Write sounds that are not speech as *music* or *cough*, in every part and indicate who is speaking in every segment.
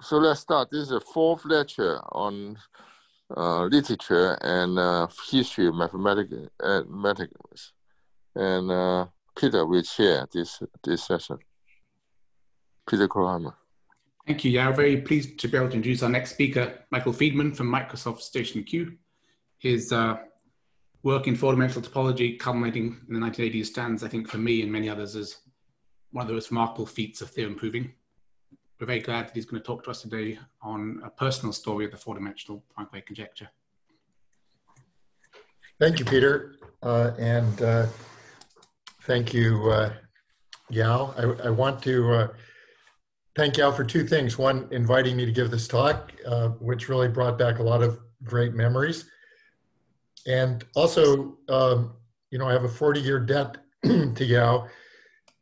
Speaker 1: so let's start. This is the fourth lecture on uh, literature and uh, history of mathematics. Uh, mathematics. And uh, Peter will chair this, this session. Peter Kronheimer.
Speaker 2: Thank you. I'm very pleased to be able to introduce our next speaker, Michael Freedman from Microsoft Station Q. His uh, work in four-dimensional topology culminating in the 1980s stands, I think, for me and many others as one of the most remarkable feats of theorem proving we're very glad that he's going to talk to us today on a personal story of the four-dimensional Poincare conjecture.
Speaker 3: Thank you, Peter. Uh, and uh, thank you, uh, Yau. I, I, want to uh, thank Yau for two things. One, inviting me to give this talk, uh, which really brought back a lot of great memories. And also, um, you know, I have a 40-year debt *clears throat* to Yau.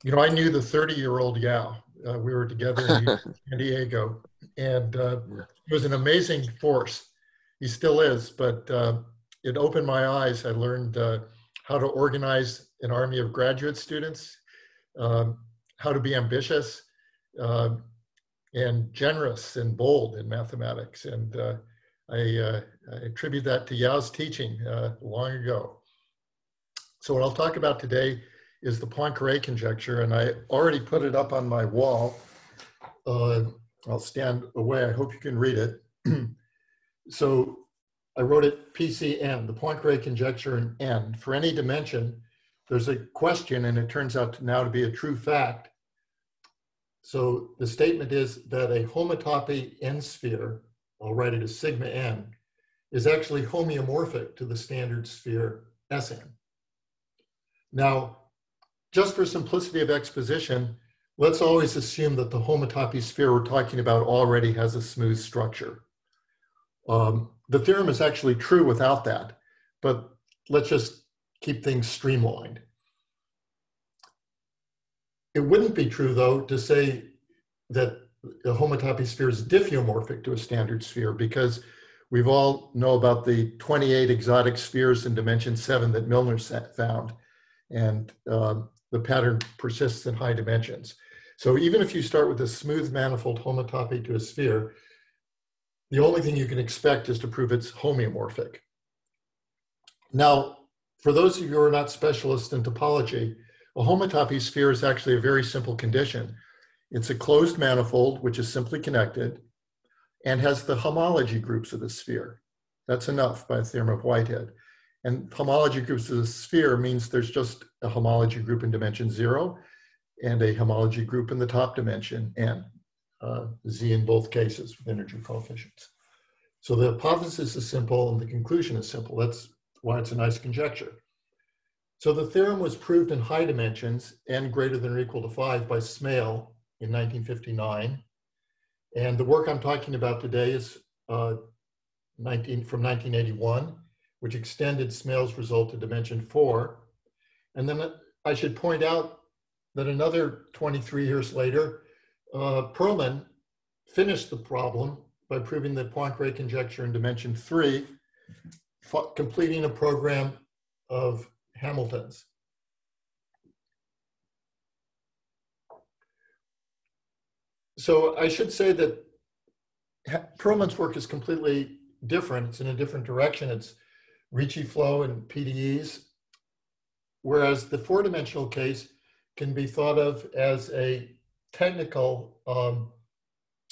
Speaker 3: You know, I knew the 30-year-old Yau uh, we were together in *laughs* San Diego, and uh, he was an amazing force. He still is, but uh, it opened my eyes. I learned uh, how to organize an army of graduate students, um, how to be ambitious um, and generous and bold in mathematics. And uh, I, uh, I, attribute that to Yau's teaching long ago. So what I'll talk about today is the Poincare conjecture, and I already put it up on my wall. Uh, I'll stand away. I hope you can read it. *clears throat* so I wrote it PCN, the Poincare conjecture in N. For any dimension, there's a question, and it turns out now to be a true fact. So the statement is that a homotopy n sphere, I'll write it as sigma n, is actually homeomorphic to the standard sphere Sn. Now, just for simplicity of exposition, let's always assume that the homotopy sphere we're talking about already has a smooth structure. Um, the theorem is actually true without that, but let's just keep things streamlined. It wouldn't be true, though, to say that the homotopy sphere is diffeomorphic to a standard sphere because we've all know about the 28 exotic spheres in dimension seven that Milnor found. And um, the pattern persists in high dimensions. So even if you start with a smooth manifold homotopy to a sphere, the only thing you can expect is to prove it's homeomorphic. Now, for those of you who are not specialists in topology, a homotopy sphere is actually a very simple condition. It's a closed manifold, which is simply connected, and has the homology groups of the sphere. That's enough by the theorem of Whitehead. And homology groups of the sphere means there's just a homology group in dimension zero and a homology group in the top dimension n, uh, z in both cases with integer coefficients. So the hypothesis is simple and the conclusion is simple. That's why it's a nice conjecture. So the theorem was proved in high dimensions, n greater than or equal to five by Smale in 1959. And the work I'm talking about today is uh, 19, from 1981 which extended Smale's result to dimension four. And then I should point out that another 23 years later, uh, Perelman finished the problem by proving the Poincare conjecture in dimension three, completing a program of Hamilton's. So I should say that Perelman's work is completely different. It's in a different direction. It's Ricci flow and PDEs, whereas the four-dimensional case can be thought of as a technical um,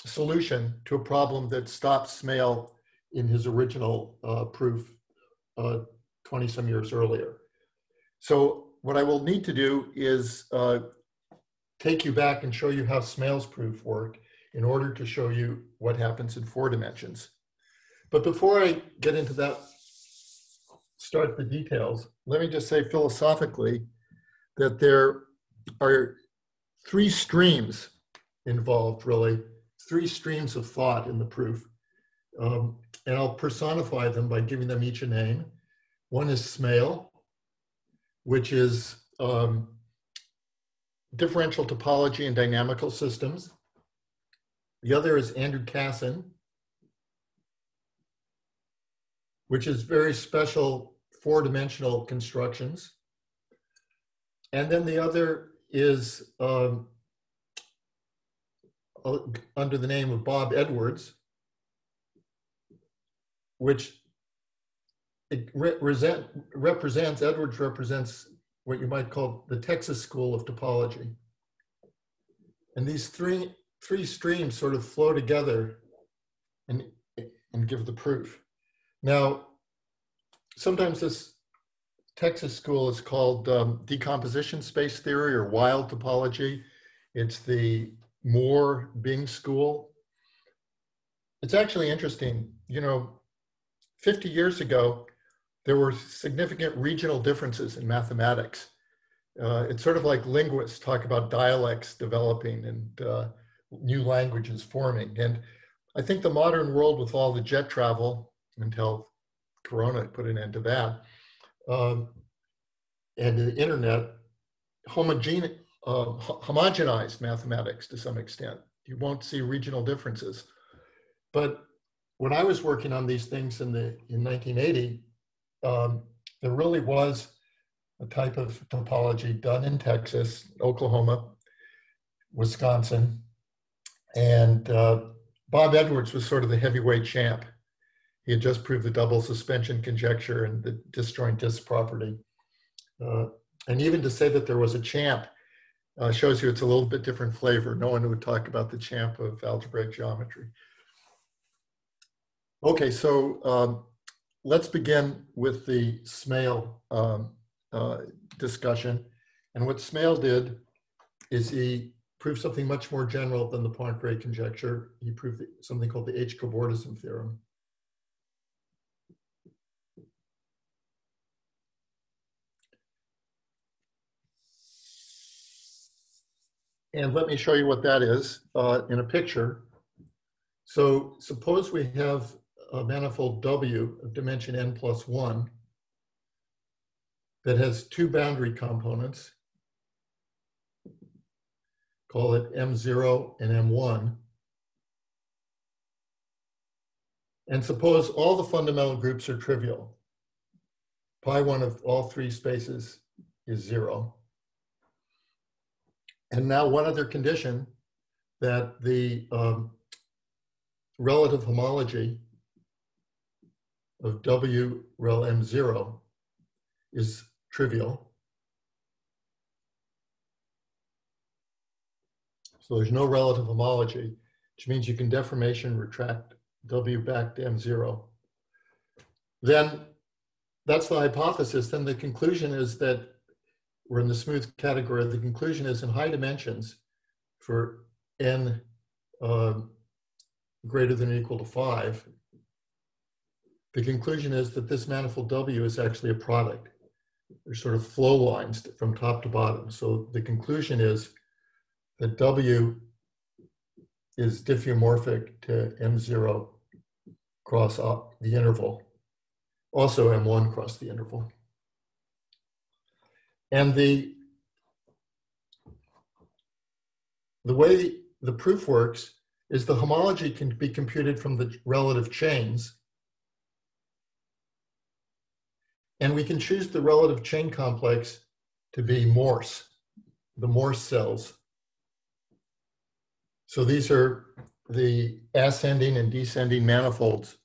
Speaker 3: solution to a problem that stopped Smale in his original uh, proof 20 uh, years earlier. So what I will need to do is uh, take you back and show you how Smale's proof worked in order to show you what happens in four dimensions. But before I get into that start the details, let me just say philosophically that there are three streams involved, really, three streams of thought in the proof. Um, and I'll personify them by giving them each a name. One is Smale, which is um, differential topology and dynamical systems. The other is Andrew Casson, which is very special four-dimensional constructions. And then the other is um, uh, under the name of Bob Edwards, which re represents, Edwards represents what you might call the Texas School of Topology. And these three, three streams sort of flow together and, and give the proof. Now, sometimes this Texas school is called um, decomposition space theory or wild topology. It's the Moore Bing school. It's actually interesting. You know, 50 years ago, there were significant regional differences in mathematics. Uh, it's sort of like linguists talk about dialects developing and uh, new languages forming. And I think the modern world, with all the jet travel until Corona put an end to that, um, and the internet, homogene, uh, homogenized mathematics to some extent. You won't see regional differences. But when I was working on these things in the in 1980, um, there really was a type of topology done in Texas, Oklahoma, Wisconsin, and uh, Bob Edwards was sort of the heavyweight champ. He had just proved the double suspension conjecture and the disjoint disk property. Uh, and even to say that there was a champ uh, shows you it's a little bit different flavor. No one would talk about the champ of algebraic geometry. Okay, so um, let's begin with the Smale um, uh, discussion. And what Smale did is he proved something much more general than the Poincare conjecture. He proved something called the H-cobordism theorem. And let me show you what that is uh, in a picture. So suppose we have a manifold W of dimension n plus one that has two boundary components, call it M0 and M1. And suppose all the fundamental groups are trivial. Pi one of all three spaces is zero. And now one other condition that the um, relative homology of W rel M0 is trivial. So there's no relative homology, which means you can deformation retract W back to M0. Then that's the hypothesis. Then the conclusion is that we're in the smooth category. The conclusion is in high dimensions for n uh, greater than or equal to five, the conclusion is that this manifold W is actually a product. There's sort of flow lines from top to bottom. So the conclusion is that W is diffeomorphic to M0 cross the interval, also M1 cross the interval. And the, the way the proof works is the homology can be computed from the relative chains. And we can choose the relative chain complex to be Morse, the Morse cells. So these are the ascending and descending manifolds.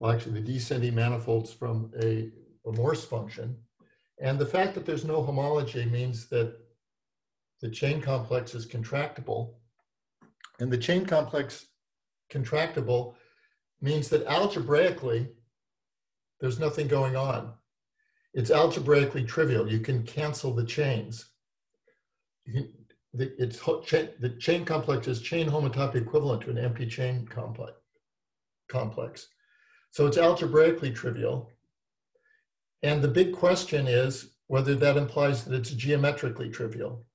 Speaker 3: Well, actually, the descending manifolds from a, a Morse function. And the fact that there's no homology means that the chain complex is contractible. And the chain complex contractible means that algebraically, there's nothing going on. It's algebraically trivial. You can cancel the chains. The, it's, the chain complex is chain homotopy equivalent to an empty chain complex. So it's algebraically trivial. And the big question is whether that implies that it's geometrically trivial.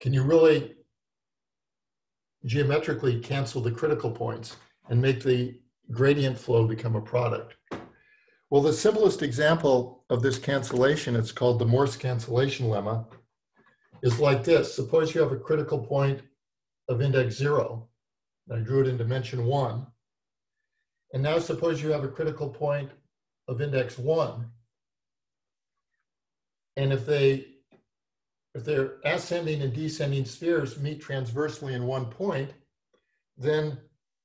Speaker 3: Can you really geometrically cancel the critical points and make the gradient flow become a product? Well, the simplest example of this cancellation, it's called the Morse cancellation lemma, is like this. Suppose you have a critical point of index zero. I drew it in dimension one. And now suppose you have a critical point of index one. And if they if their ascending and descending spheres meet transversely in one point, then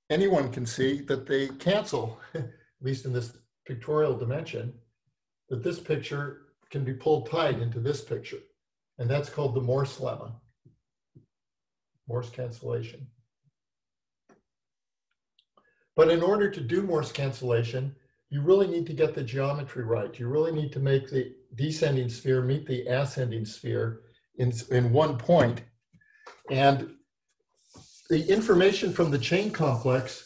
Speaker 3: anyone can see that they cancel, *laughs* at least in this pictorial dimension, that this picture can be pulled tight into this picture. And that's called the Morse lemma, Morse cancellation. But in order to do Morse cancellation, you really need to get the geometry right. You really need to make the descending sphere meet the ascending sphere in, in one point. And the information from the chain complex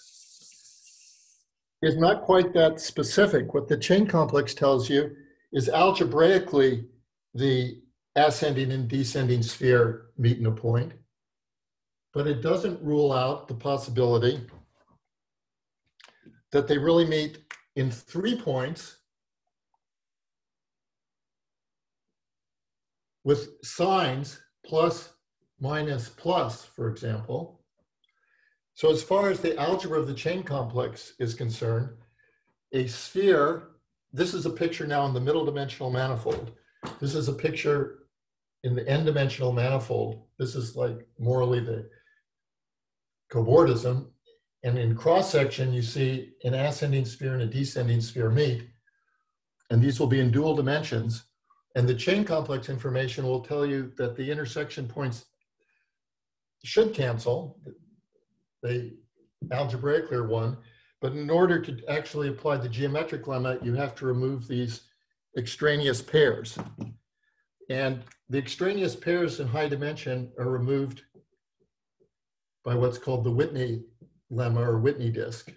Speaker 3: is not quite that specific. What the chain complex tells you is algebraically the ascending and descending sphere meet in a point, but it doesn't rule out the possibility that they really meet in three points with signs plus, minus, plus, for example. So as far as the algebra of the chain complex is concerned, a sphere, this is a picture now in the middle dimensional manifold. This is a picture in the n dimensional manifold. This is like morally the cobordism. And in cross section, you see an ascending sphere and a descending sphere meet. And these will be in dual dimensions. And the chain complex information will tell you that the intersection points should cancel. They algebraically are one. But in order to actually apply the geometric lemma, you have to remove these extraneous pairs. And the extraneous pairs in high dimension are removed by what's called the Whitney lemma or Whitney disk.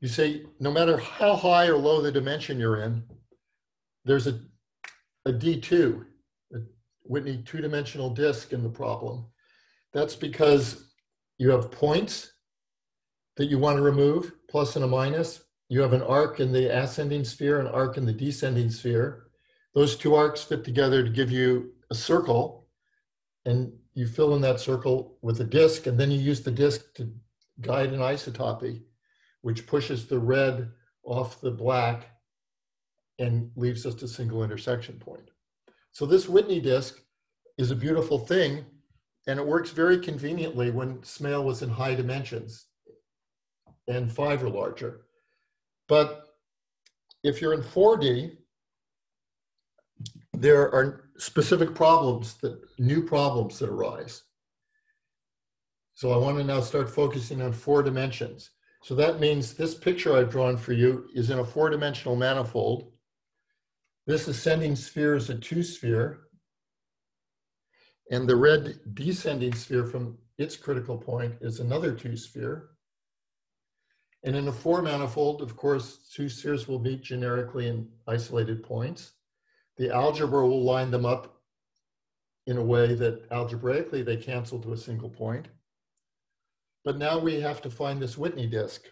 Speaker 3: You say, no matter how high or low the dimension you're in, there's a, a D2, a Whitney two-dimensional disk in the problem. That's because you have points that you want to remove, plus and a minus. You have an arc in the ascending sphere, an arc in the descending sphere. Those two arcs fit together to give you a circle, and you fill in that circle with a disk, and then you use the disk to guide an isotopy, which pushes the red off the black and leaves us a single intersection point. So this Whitney disk is a beautiful thing, and it works very conveniently when Smale was in high dimensions and five or larger. But if you're in 4D, there are specific problems that new problems that arise. So I want to now start focusing on four dimensions. So that means this picture I've drawn for you is in a four dimensional manifold. This ascending sphere is a two sphere. And the red descending sphere from its critical point is another two sphere. And in a four manifold, of course, two spheres will meet generically in isolated points. The algebra will line them up in a way that algebraically they cancel to a single point. But now we have to find this Whitney disk.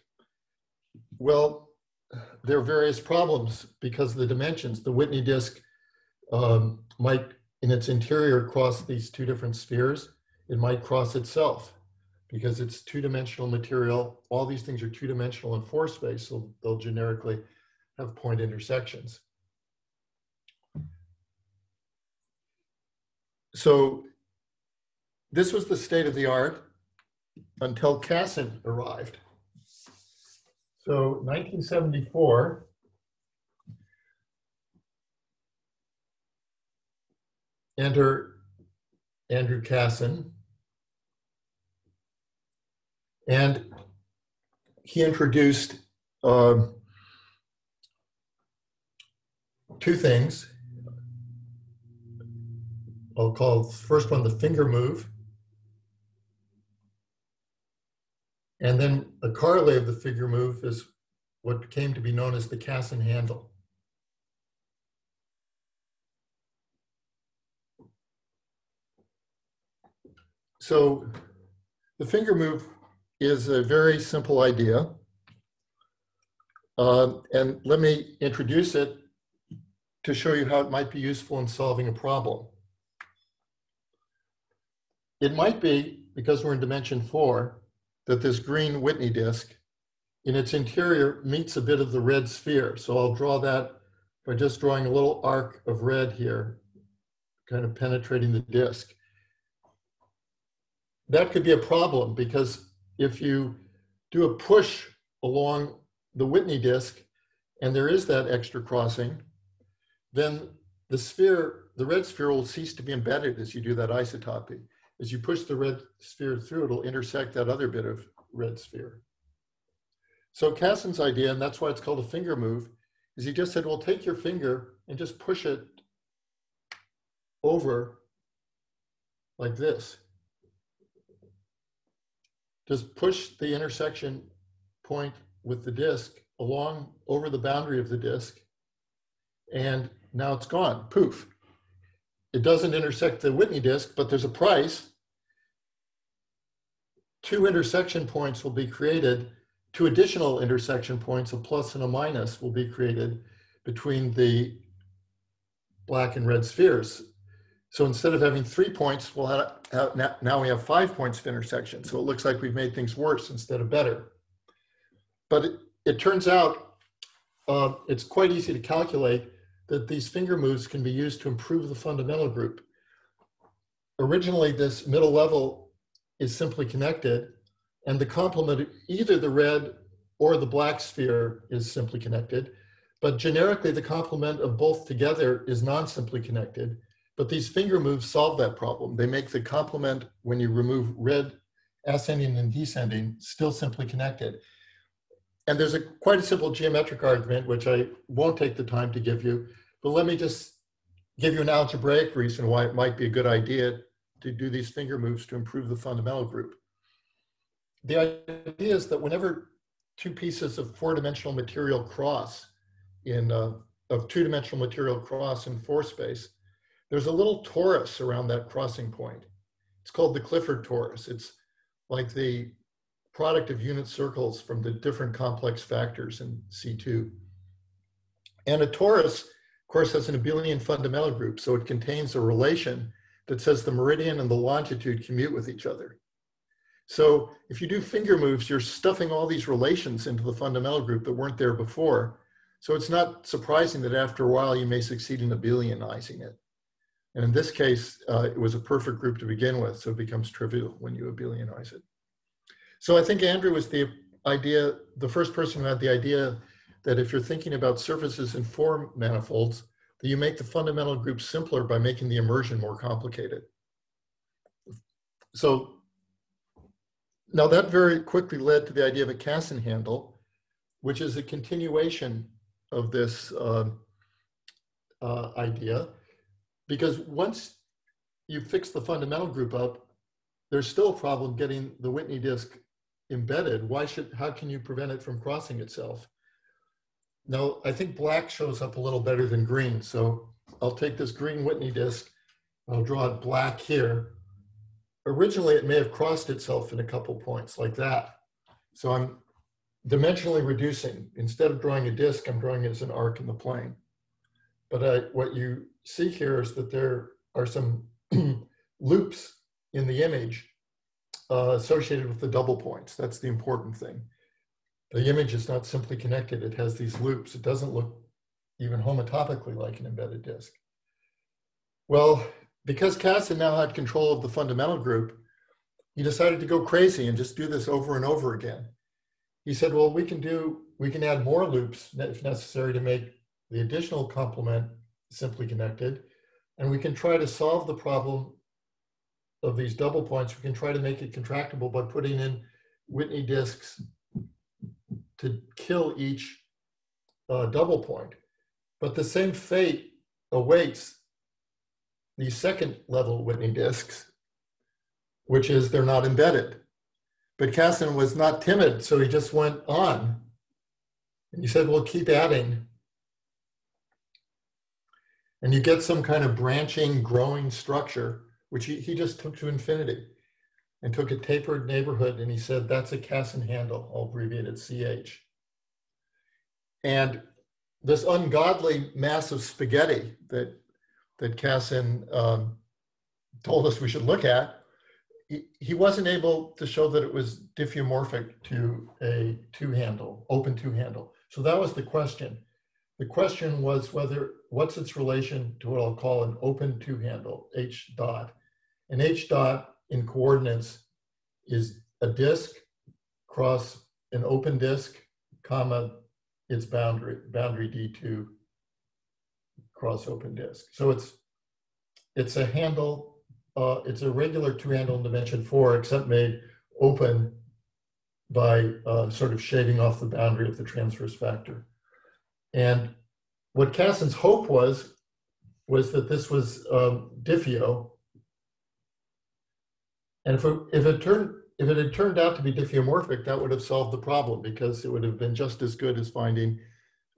Speaker 3: Well, there are various problems because of the dimensions. The Whitney disk um, might, in its interior, cross these two different spheres. It might cross itself because it's two-dimensional material. All these things are two-dimensional in four space, so they'll generically have point intersections. So this was the state of the art until Casson arrived. So 1974, enter Andrew Casson. And he introduced uh, two things. I'll call first one the finger move. And then a corollary of the finger move is what came to be known as the Casson handle. So the finger move is a very simple idea. Uh, and let me introduce it to show you how it might be useful in solving a problem. It might be, because we're in dimension four, that this green Whitney disk in its interior meets a bit of the red sphere. So I'll draw that by just drawing a little arc of red here kind of penetrating the disk. That could be a problem because if you do a push along the Whitney disk and there is that extra crossing, then the sphere, the red sphere will cease to be embedded as you do that isotopy. As you push the red sphere through, it'll intersect that other bit of red sphere. So Casson's idea, and that's why it's called a finger move, is he just said, well, take your finger and just push it over like this. Just push the intersection point with the disk along over the boundary of the disk, and now it's gone, poof. It doesn't intersect the Whitney disk, but there's a price. Two intersection points will be created two additional intersection points, a plus and a minus, will be created between the black and red spheres. So instead of having three points, we'll have, have, now we have five points of intersection. So it looks like we've made things worse instead of better. But it, it turns out uh, it's quite easy to calculate that these finger moves can be used to improve the fundamental group. Originally, this middle level is simply connected and the complement, either the red or the black sphere is simply connected, but generically the complement of both together is non-simply connected. But these finger moves solve that problem. They make the complement, when you remove red ascending and descending, still simply connected. And there's a quite a simple geometric argument, which I won't take the time to give you, but let me just give you an algebraic reason why it might be a good idea to do these finger moves to improve the fundamental group the idea is that whenever two pieces of four-dimensional material cross in uh, of two-dimensional material cross in four space, there's a little torus around that crossing point. It's called the Clifford torus. It's like the product of unit circles from the different complex factors in C2. And a torus, of course, has an abelian fundamental group, so it contains a relation that says the meridian and the longitude commute with each other. So if you do finger moves, you're stuffing all these relations into the fundamental group that weren't there before. So it's not surprising that after a while you may succeed in abelianizing it. And in this case, uh, it was a perfect group to begin with, so it becomes trivial when you abelianize it. So I think Andrew was the idea, the first person who had the idea that if you're thinking about surfaces in four manifolds, that you make the fundamental group simpler by making the immersion more complicated. So now that very quickly led to the idea of a Casson handle, which is a continuation of this uh, uh, idea, because once you fix the fundamental group up, there's still a problem getting the Whitney disk embedded. Why should, how can you prevent it from crossing itself? Now, I think black shows up a little better than green. So I'll take this green Whitney disk, I'll draw it black here, originally it may have crossed itself in a couple points like that. So I'm dimensionally reducing. Instead of drawing a disk, I'm drawing it as an arc in the plane. But I, what you see here is that there are some *clears throat* loops in the image uh, associated with the double points. That's the important thing. The image is not simply connected. It has these loops. It doesn't look even homotopically like an embedded disk. Well, because Casson now had control of the fundamental group, he decided to go crazy and just do this over and over again. He said, well, we can do, we can add more loops if necessary to make the additional complement simply connected. And we can try to solve the problem of these double points. We can try to make it contractible by putting in Whitney disks to kill each uh, double point. But the same fate awaits the second level Whitney disks, which is they're not embedded. But Casson was not timid, so he just went on. And he said, well, keep adding. And you get some kind of branching, growing structure, which he, he just took to infinity and took a tapered neighborhood. And he said, that's a Casson handle, all abbreviated CH. And this ungodly mass of spaghetti that that Casson um, told us we should look at, he, he wasn't able to show that it was diffeomorphic to a two handle, open two handle. So that was the question. the question was whether, what's its relation to what I'll call an open two handle, H dot. And H dot in coordinates is a disk cross an open disk, comma, its boundary, boundary D2 cross open disk. So it's it's a handle, uh, it's a regular two handle in dimension four, except made open by uh, sort of shaving off the boundary of the transverse factor. And what Casson's hope was, was that this was um, diffeo. And if it, if it turned if it had turned out to be diffeomorphic, that would have solved the problem because it would have been just as good as finding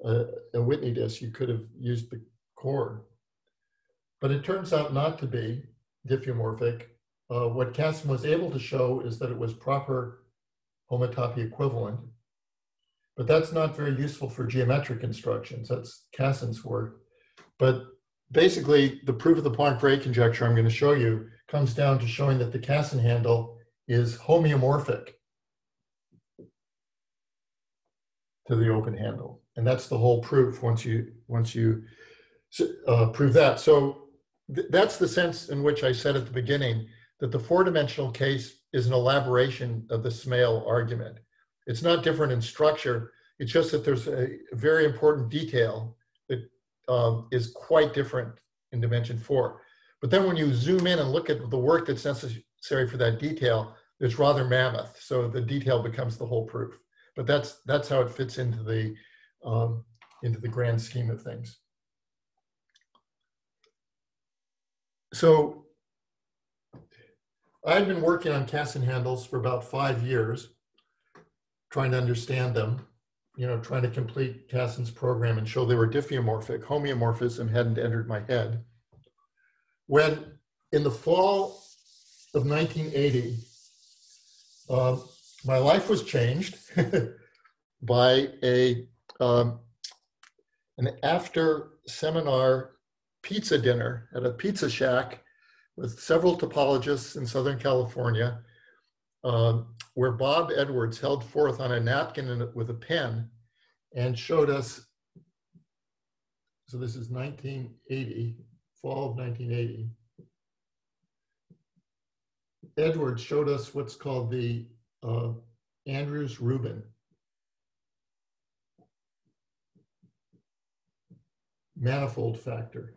Speaker 3: a, a Whitney disk. You could have used the core. But it turns out not to be diffeomorphic. Uh, what Casson was able to show is that it was proper homotopy equivalent. But that's not very useful for geometric instructions. That's Casson's work. But basically, the proof of the Poincare conjecture I'm going to show you comes down to showing that the Casson handle is homeomorphic to the open handle. And that's the whole proof once you, once you uh, prove that. So th that's the sense in which I said at the beginning that the four-dimensional case is an elaboration of the Smale argument. It's not different in structure. It's just that there's a very important detail that um, is quite different in dimension four. But then when you zoom in and look at the work that's necessary for that detail, it's rather mammoth. So the detail becomes the whole proof. But that's that's how it fits into the um, into the grand scheme of things. So I've been working on Casson handles for about five years, trying to understand them, you know, trying to complete Casson's program and show they were diffeomorphic. Homeomorphism hadn't entered my head. When in the fall of 1980, uh, my life was changed *laughs* by a um, an after seminar pizza dinner at a pizza shack with several topologists in Southern California, uh, where Bob Edwards held forth on a napkin with a pen and showed us. So this is 1980, fall of 1980. Edwards showed us what's called the uh, Andrews-Rubin manifold factor.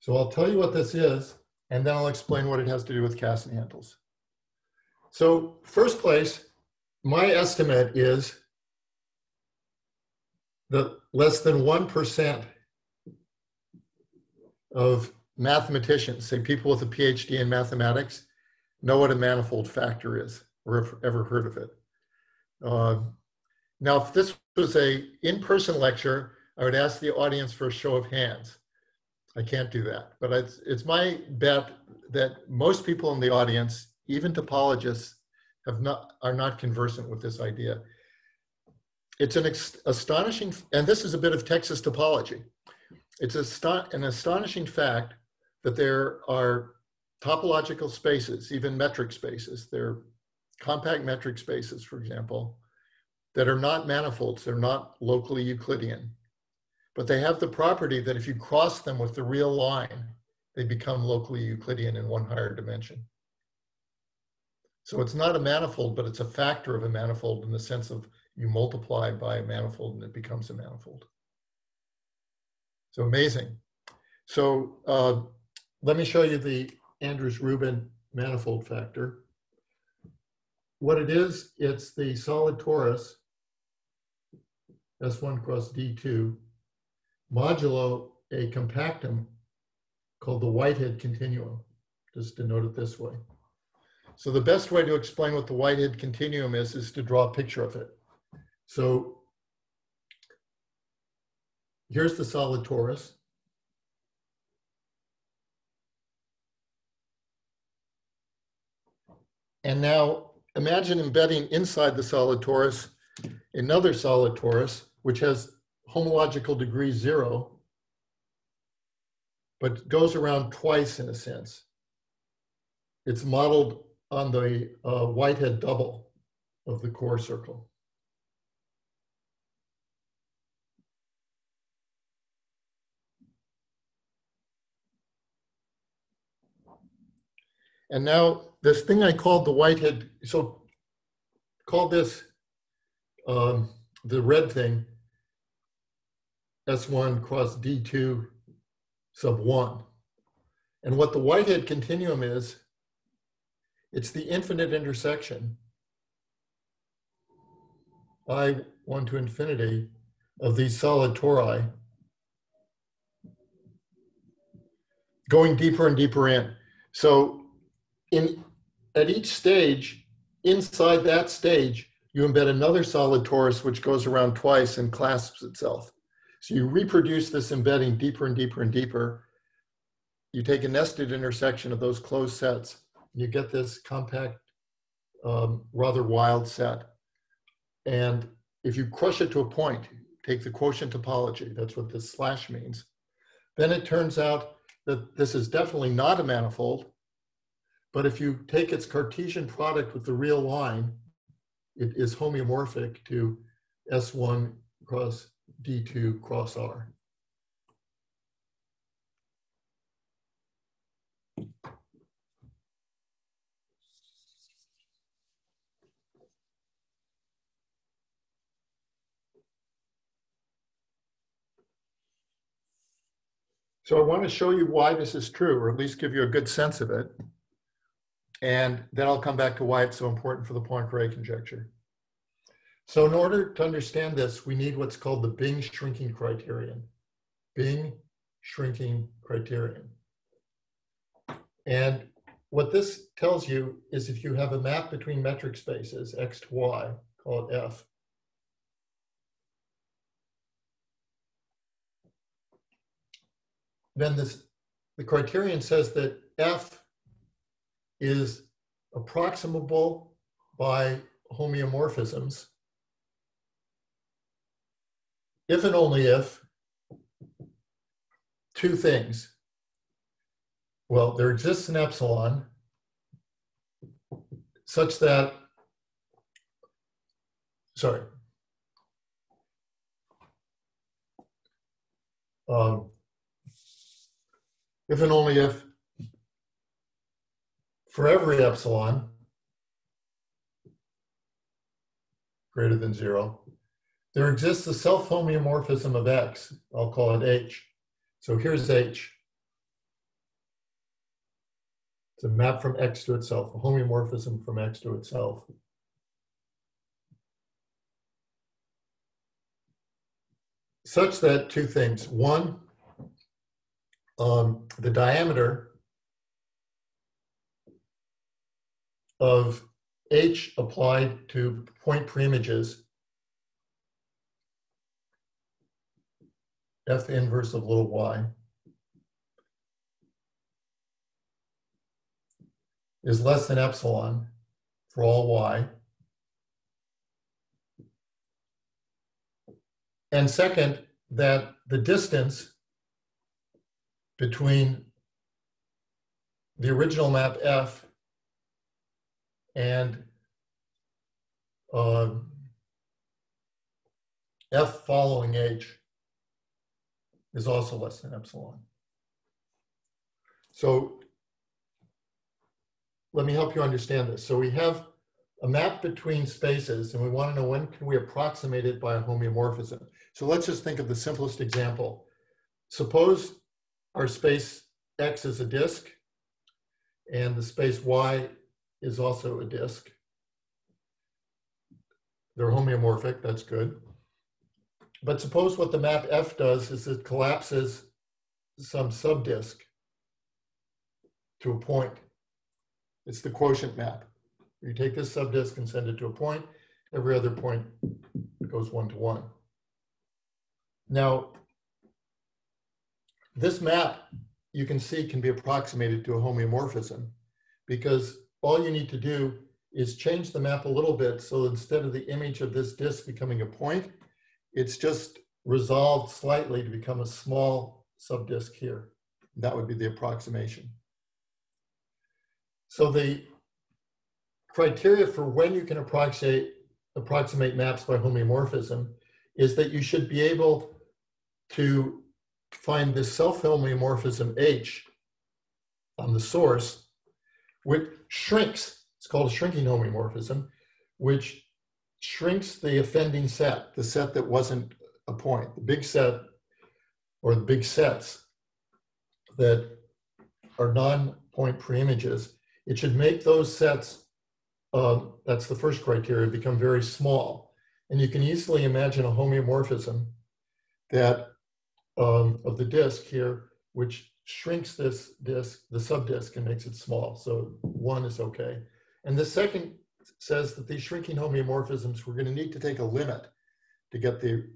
Speaker 3: So I'll tell you what this is, and then I'll explain what it has to do with Casson handles. So first place, my estimate is that less than 1% of mathematicians, say people with a PhD in mathematics, know what a manifold factor is or have ever heard of it. Uh, now, if this was a in-person lecture, I would ask the audience for a show of hands. I can't do that, but it's, it's my bet that most people in the audience, even topologists, have not, are not conversant with this idea it's an astonishing, and this is a bit of Texas topology. It's an astonishing fact that there are topological spaces, even metric spaces. They're compact metric spaces, for example, that are not manifolds. They're not locally Euclidean. But they have the property that if you cross them with the real line, they become locally Euclidean in one higher dimension. So it's not a manifold, but it's a factor of a manifold in the sense of you multiply by a manifold and it becomes a manifold. So amazing. So uh, let me show you the Andrews-Rubin manifold factor. What it is, it's the solid torus S1 cross D2 modulo a compactum called the Whitehead continuum, just to note it this way. So the best way to explain what the Whitehead continuum is, is to draw a picture of it. So here's the solid torus. And now imagine embedding inside the solid torus another solid torus, which has homological degree zero, but goes around twice in a sense. It's modeled on the uh, Whitehead double of the core circle. And now this thing I called the Whitehead, so call this um, the red thing S1 cross D2 sub 1. And what the Whitehead continuum is, it's the infinite intersection I 1 to infinity of these solid tori going deeper and deeper in. So in at each stage, inside that stage, you embed another solid torus which goes around twice and clasps itself. So you reproduce this embedding deeper and deeper and deeper. You take a nested intersection of those closed sets, you get this compact, um, rather wild set. And if you crush it to a point, take the quotient topology, that's what this slash means, then it turns out that this is definitely not a manifold, but if you take its Cartesian product with the real line, it is homeomorphic to S1 cross D2 cross R. So I want to show you why this is true, or at least give you a good sense of it. And then I'll come back to why it's so important for the Poincare conjecture. So in order to understand this, we need what's called the Bing shrinking criterion. Bing shrinking criterion. And what this tells you is if you have a map between metric spaces, x to y, call it f, then this, the criterion says that f is approximable by homeomorphisms if and only if two things. Well, there exists an epsilon such that, sorry, um, if and only if for every epsilon greater than zero, there exists a self-homeomorphism of X. I'll call it H. So here's H. It's a map from X to itself, a homeomorphism from X to itself. Such that two things. One, um, the diameter of H applied to point preimages, F inverse of little y, is less than epsilon for all y. And second, that the distance between the original map F and uh, F following H is also less than epsilon. So let me help you understand this. So we have a map between spaces and we want to know when can we approximate it by a homeomorphism. So let's just think of the simplest example. Suppose our space X is a disk and the space Y is also a disk. They're homeomorphic, that's good. But suppose what the map F does is it collapses some subdisk to a point. It's the quotient map. You take this subdisk and send it to a point, every other point goes one to one. Now, this map you can see can be approximated to a homeomorphism because all you need to do is change the map a little bit so instead of the image of this disk becoming a point, it's just resolved slightly to become a small subdisk here. That would be the approximation. So the criteria for when you can approximate, approximate maps by homeomorphism is that you should be able to find this self-homeomorphism H on the source, which shrinks, it's called a shrinking homeomorphism, which shrinks the offending set, the set that wasn't a point, the big set or the big sets that are non-point preimages. It should make those sets, um, that's the first criteria, become very small. And you can easily imagine a homeomorphism that um, of the disk here, which shrinks this disk, the subdisk, and makes it small. So one is okay. And the second says that these shrinking homeomorphisms, we're going to need to take a limit to get the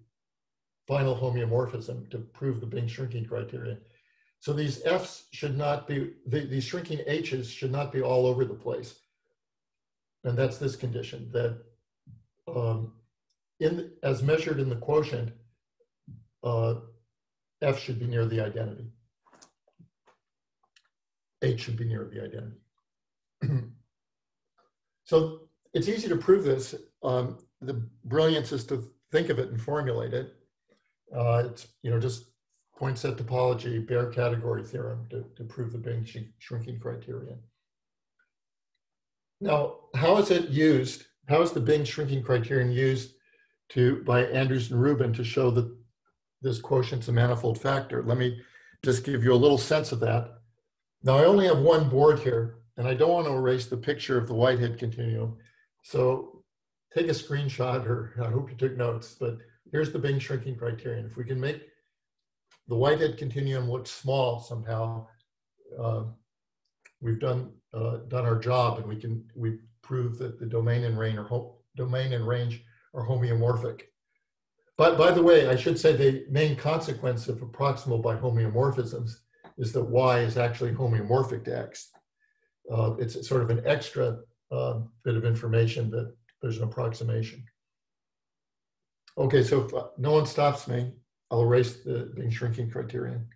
Speaker 3: final homeomorphism to prove the Bing shrinking criterion. So these F's should not be, the, these shrinking H's should not be all over the place. And that's this condition that um, in, as measured in the quotient, uh, F should be near the identity. H should be near the identity. *clears throat* so it's easy to prove this. Um, the brilliance is to think of it and formulate it. Uh, it's, you know, just point set topology, Baire category theorem to, to prove the Bing shrinking criterion. Now, how is it used? How is the Bing shrinking criterion used to by Andrews and Rubin to show that this quotient's a manifold factor? Let me just give you a little sense of that. Now, I only have one board here, and I don't want to erase the picture of the Whitehead continuum. So take a screenshot, or I hope you took notes, but here's the Bing shrinking criterion. If we can make the Whitehead continuum look small somehow, uh, we've done uh, done our job, and we can we prove that the domain and range are domain and range are homeomorphic. But by the way, I should say the main consequence of approximal by homeomorphisms is that y is actually homeomorphic to x. Uh, it's sort of an extra uh, bit of information that there's an approximation. Okay, so if uh, no one stops me, I'll erase the shrinking criterion.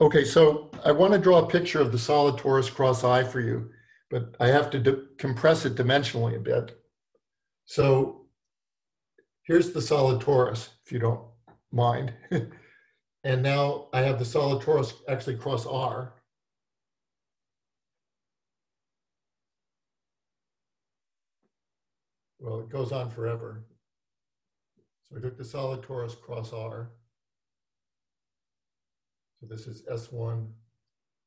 Speaker 3: Okay, so I want to draw a picture of the solid torus cross I for you, but I have to compress it dimensionally a bit. So here's the solid torus, if you don't mind. *laughs* And now I have the solid torus actually cross R. Well, it goes on forever. So we took the solid torus cross R. So this is S1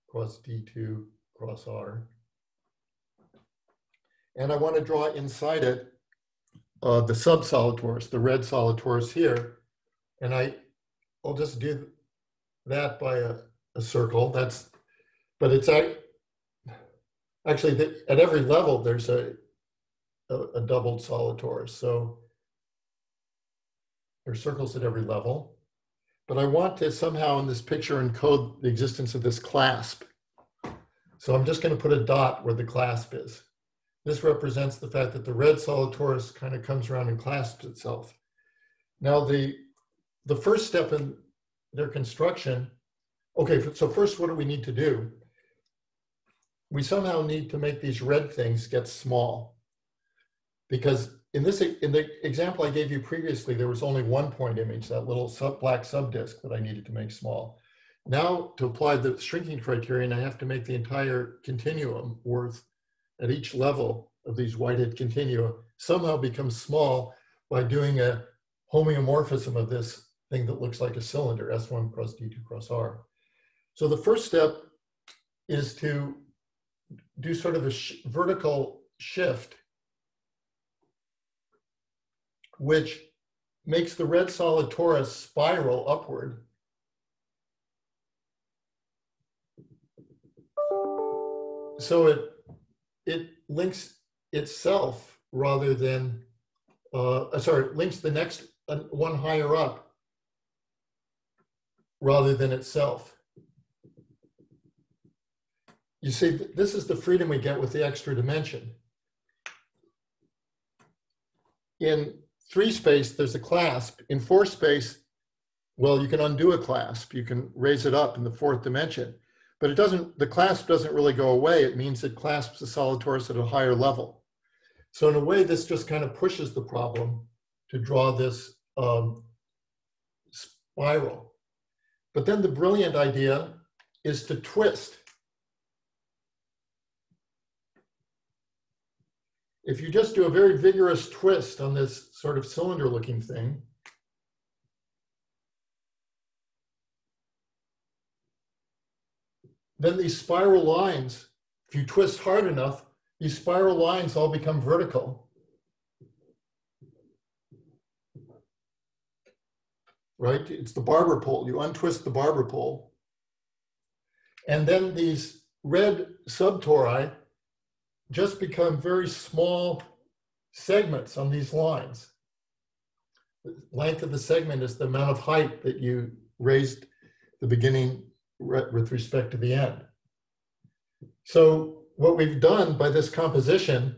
Speaker 3: cross D2 cross R. And I want to draw inside it uh, the sub-solid torus, the red solid torus here. And I I'll just do that by a, a circle. That's, but it's actually the, at every level there's a, a, a doubled solid torus. So there's circles at every level. But I want to somehow in this picture encode the existence of this clasp. So I'm just going to put a dot where the clasp is. This represents the fact that the red solid torus kind of comes around and clasps itself. Now the the first step in their construction, okay, so first what do we need to do? We somehow need to make these red things get small. Because in this, in the example I gave you previously, there was only one point image, that little sub black subdisk that I needed to make small. Now to apply the shrinking criterion, I have to make the entire continuum worth at each level of these Whitehead continua somehow become small by doing a homeomorphism of this thing that looks like a cylinder, S1 cross D2 cross R. So the first step is to do sort of a sh vertical shift, which makes the red solid torus spiral upward. So it, it links itself rather than, uh, sorry, links the next uh, one higher up rather than itself. You see, this is the freedom we get with the extra dimension. In three space, there's a clasp. In four space, well, you can undo a clasp. You can raise it up in the fourth dimension. But it doesn't, the clasp doesn't really go away. It means it clasps the solid torus at a higher level. So in a way, this just kind of pushes the problem to draw this um, spiral. But then the brilliant idea is to twist. If you just do a very vigorous twist on this sort of cylinder looking thing, then these spiral lines, if you twist hard enough, these spiral lines all become vertical. Right? It's the barber pole. You untwist the barber pole. And then these red subtori just become very small segments on these lines. The length of the segment is the amount of height that you raised the beginning with respect to the end. So what we've done by this composition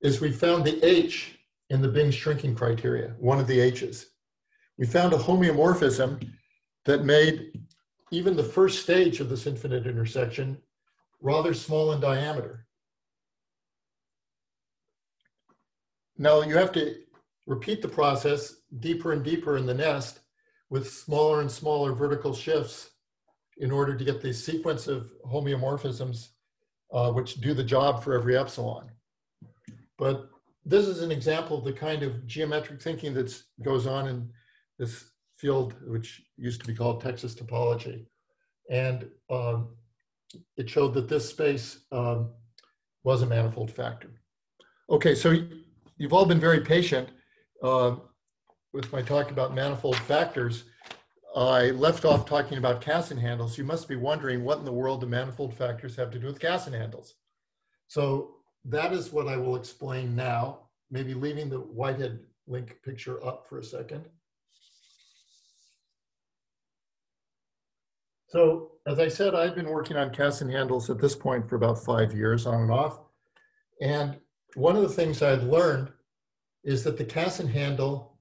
Speaker 3: is we found the H in the Bing shrinking criteria, one of the H's. We found a homeomorphism that made even the first stage of this infinite intersection rather small in diameter. Now you have to repeat the process deeper and deeper in the nest with smaller and smaller vertical shifts in order to get the sequence of homeomorphisms uh, which do the job for every epsilon. But this is an example of the kind of geometric thinking that goes on in this field, which used to be called Texas topology. And um, it showed that this space um, was a manifold factor. Okay, so you've all been very patient uh, with my talk about manifold factors. I left off talking about Casson handles. You must be wondering what in the world do manifold factors have to do with Casson handles. So that is what I will explain now, maybe leaving the Whitehead link picture up for a second. So as I said, I've been working on Casson handles at this point for about five years on and off. And one of the things I've learned is that the Casson handle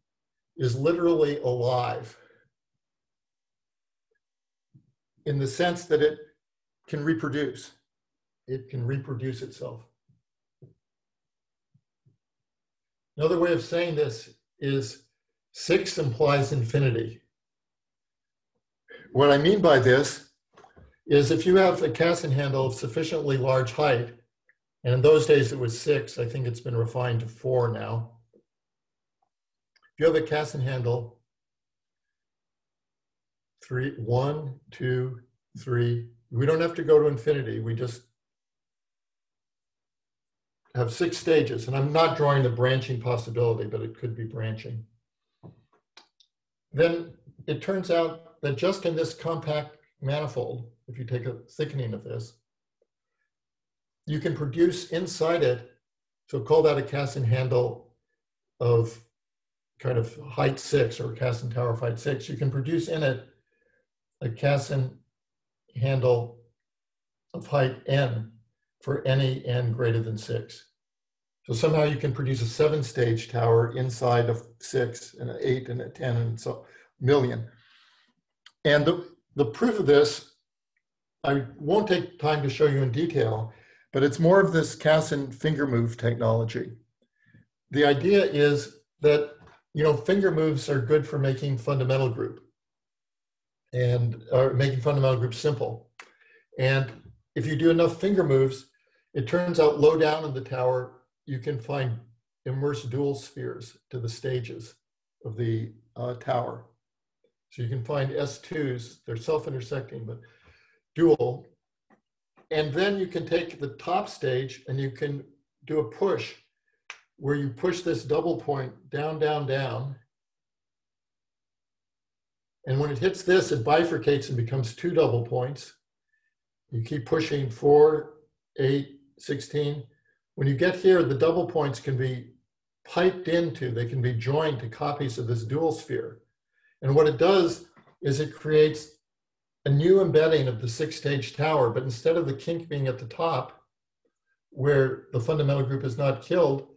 Speaker 3: is literally alive in the sense that it can reproduce. It can reproduce itself. Another way of saying this is six implies infinity. What I mean by this is if you have a Casson handle of sufficiently large height, and in those days it was six, I think it's been refined to four now. If you have a Casson handle three, one, two, three. We don't have to go to infinity. We just have six stages. And I'm not drawing the branching possibility, but it could be branching. Then it turns out that just in this compact manifold, if you take a thickening of this, you can produce inside it, so call that a Casson handle of kind of height six or Casson tower of height six. You can produce in it a Casson handle of height n for any n greater than six. So somehow you can produce a seven stage tower inside of six and an eight and a 10 and so million. And the, the proof of this, I won't take time to show you in detail, but it's more of this Casson finger move technology. The idea is that, you know, finger moves are good for making fundamental group and are making fundamental groups simple. And if you do enough finger moves, it turns out low down in the tower, you can find immersed dual spheres to the stages of the uh, tower. So you can find S2s, they're self-intersecting, but dual. And then you can take the top stage and you can do a push where you push this double point down, down, down, and when it hits this, it bifurcates and becomes two double points. You keep pushing four, eight, 16. When you get here, the double points can be piped into, they can be joined to copies of this dual sphere. And what it does is it creates a new embedding of the six stage tower, but instead of the kink being at the top, where the fundamental group is not killed,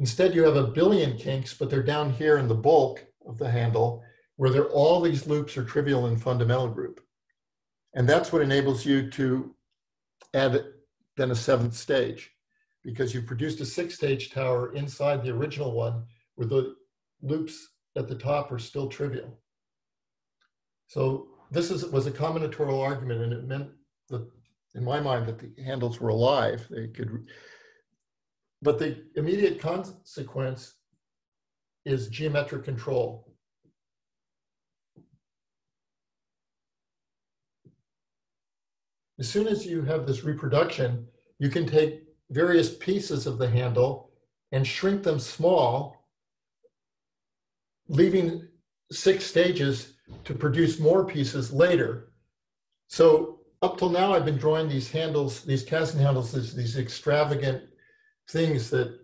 Speaker 3: Instead, you have a billion kinks, but they're down here in the bulk of the handle where there, all these loops are trivial in fundamental group. And that's what enables you to add then a seventh stage because you produced a six stage tower inside the original one where the loops at the top are still trivial. So this is, was a combinatorial argument and it meant that, in my mind, that the handles were alive. They could, but the immediate consequence is geometric control. As soon as you have this reproduction, you can take various pieces of the handle and shrink them small, leaving six stages to produce more pieces later. So up till now, I've been drawing these handles, these Casson handles, these, these extravagant things that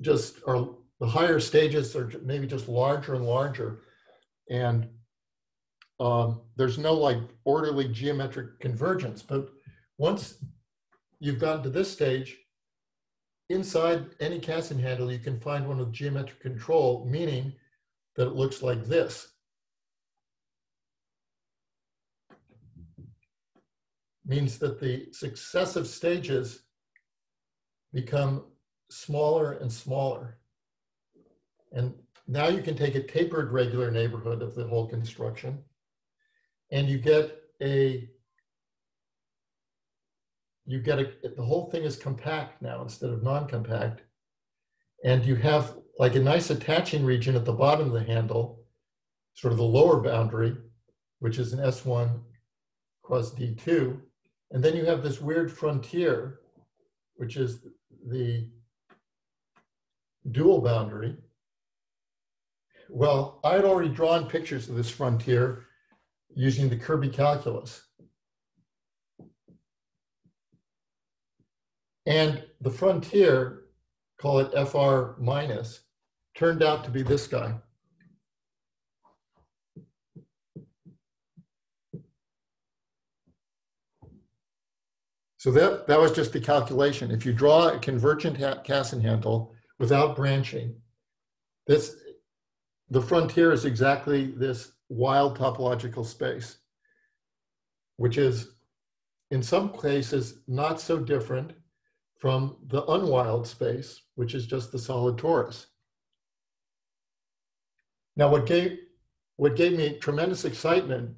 Speaker 3: just are the higher stages are maybe just larger and larger. And um, there's no like orderly geometric convergence. But once you've gotten to this stage, inside any Casson handle, you can find one with geometric control, meaning that it looks like this. Means that the successive stages become smaller and smaller. And now you can take a tapered regular neighborhood of the whole construction and you get a you get a the whole thing is compact now instead of non-compact and you have like a nice attaching region at the bottom of the handle sort of the lower boundary which is an s1 cross d2 and then you have this weird frontier which is the dual boundary well i had already drawn pictures of this frontier using the Kirby calculus. And the frontier, call it FR minus, turned out to be this guy. So that, that was just the calculation. If you draw a convergent Casson handle without branching, this the frontier is exactly this wild topological space, which is in some cases not so different from the unwild space, which is just the solid torus. Now, what gave, what gave me tremendous excitement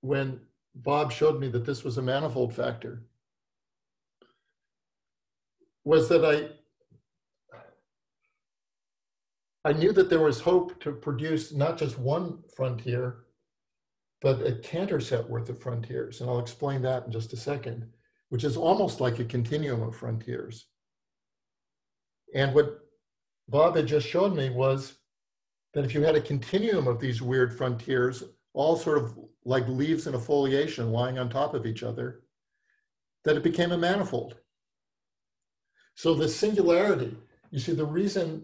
Speaker 3: when Bob showed me that this was a manifold factor was that I I knew that there was hope to produce not just one frontier, but a Cantor set worth of frontiers. And I'll explain that in just a second, which is almost like a continuum of frontiers. And what Bob had just shown me was that if you had a continuum of these weird frontiers, all sort of like leaves in a foliation lying on top of each other, that it became a manifold. So the singularity, you see, the reason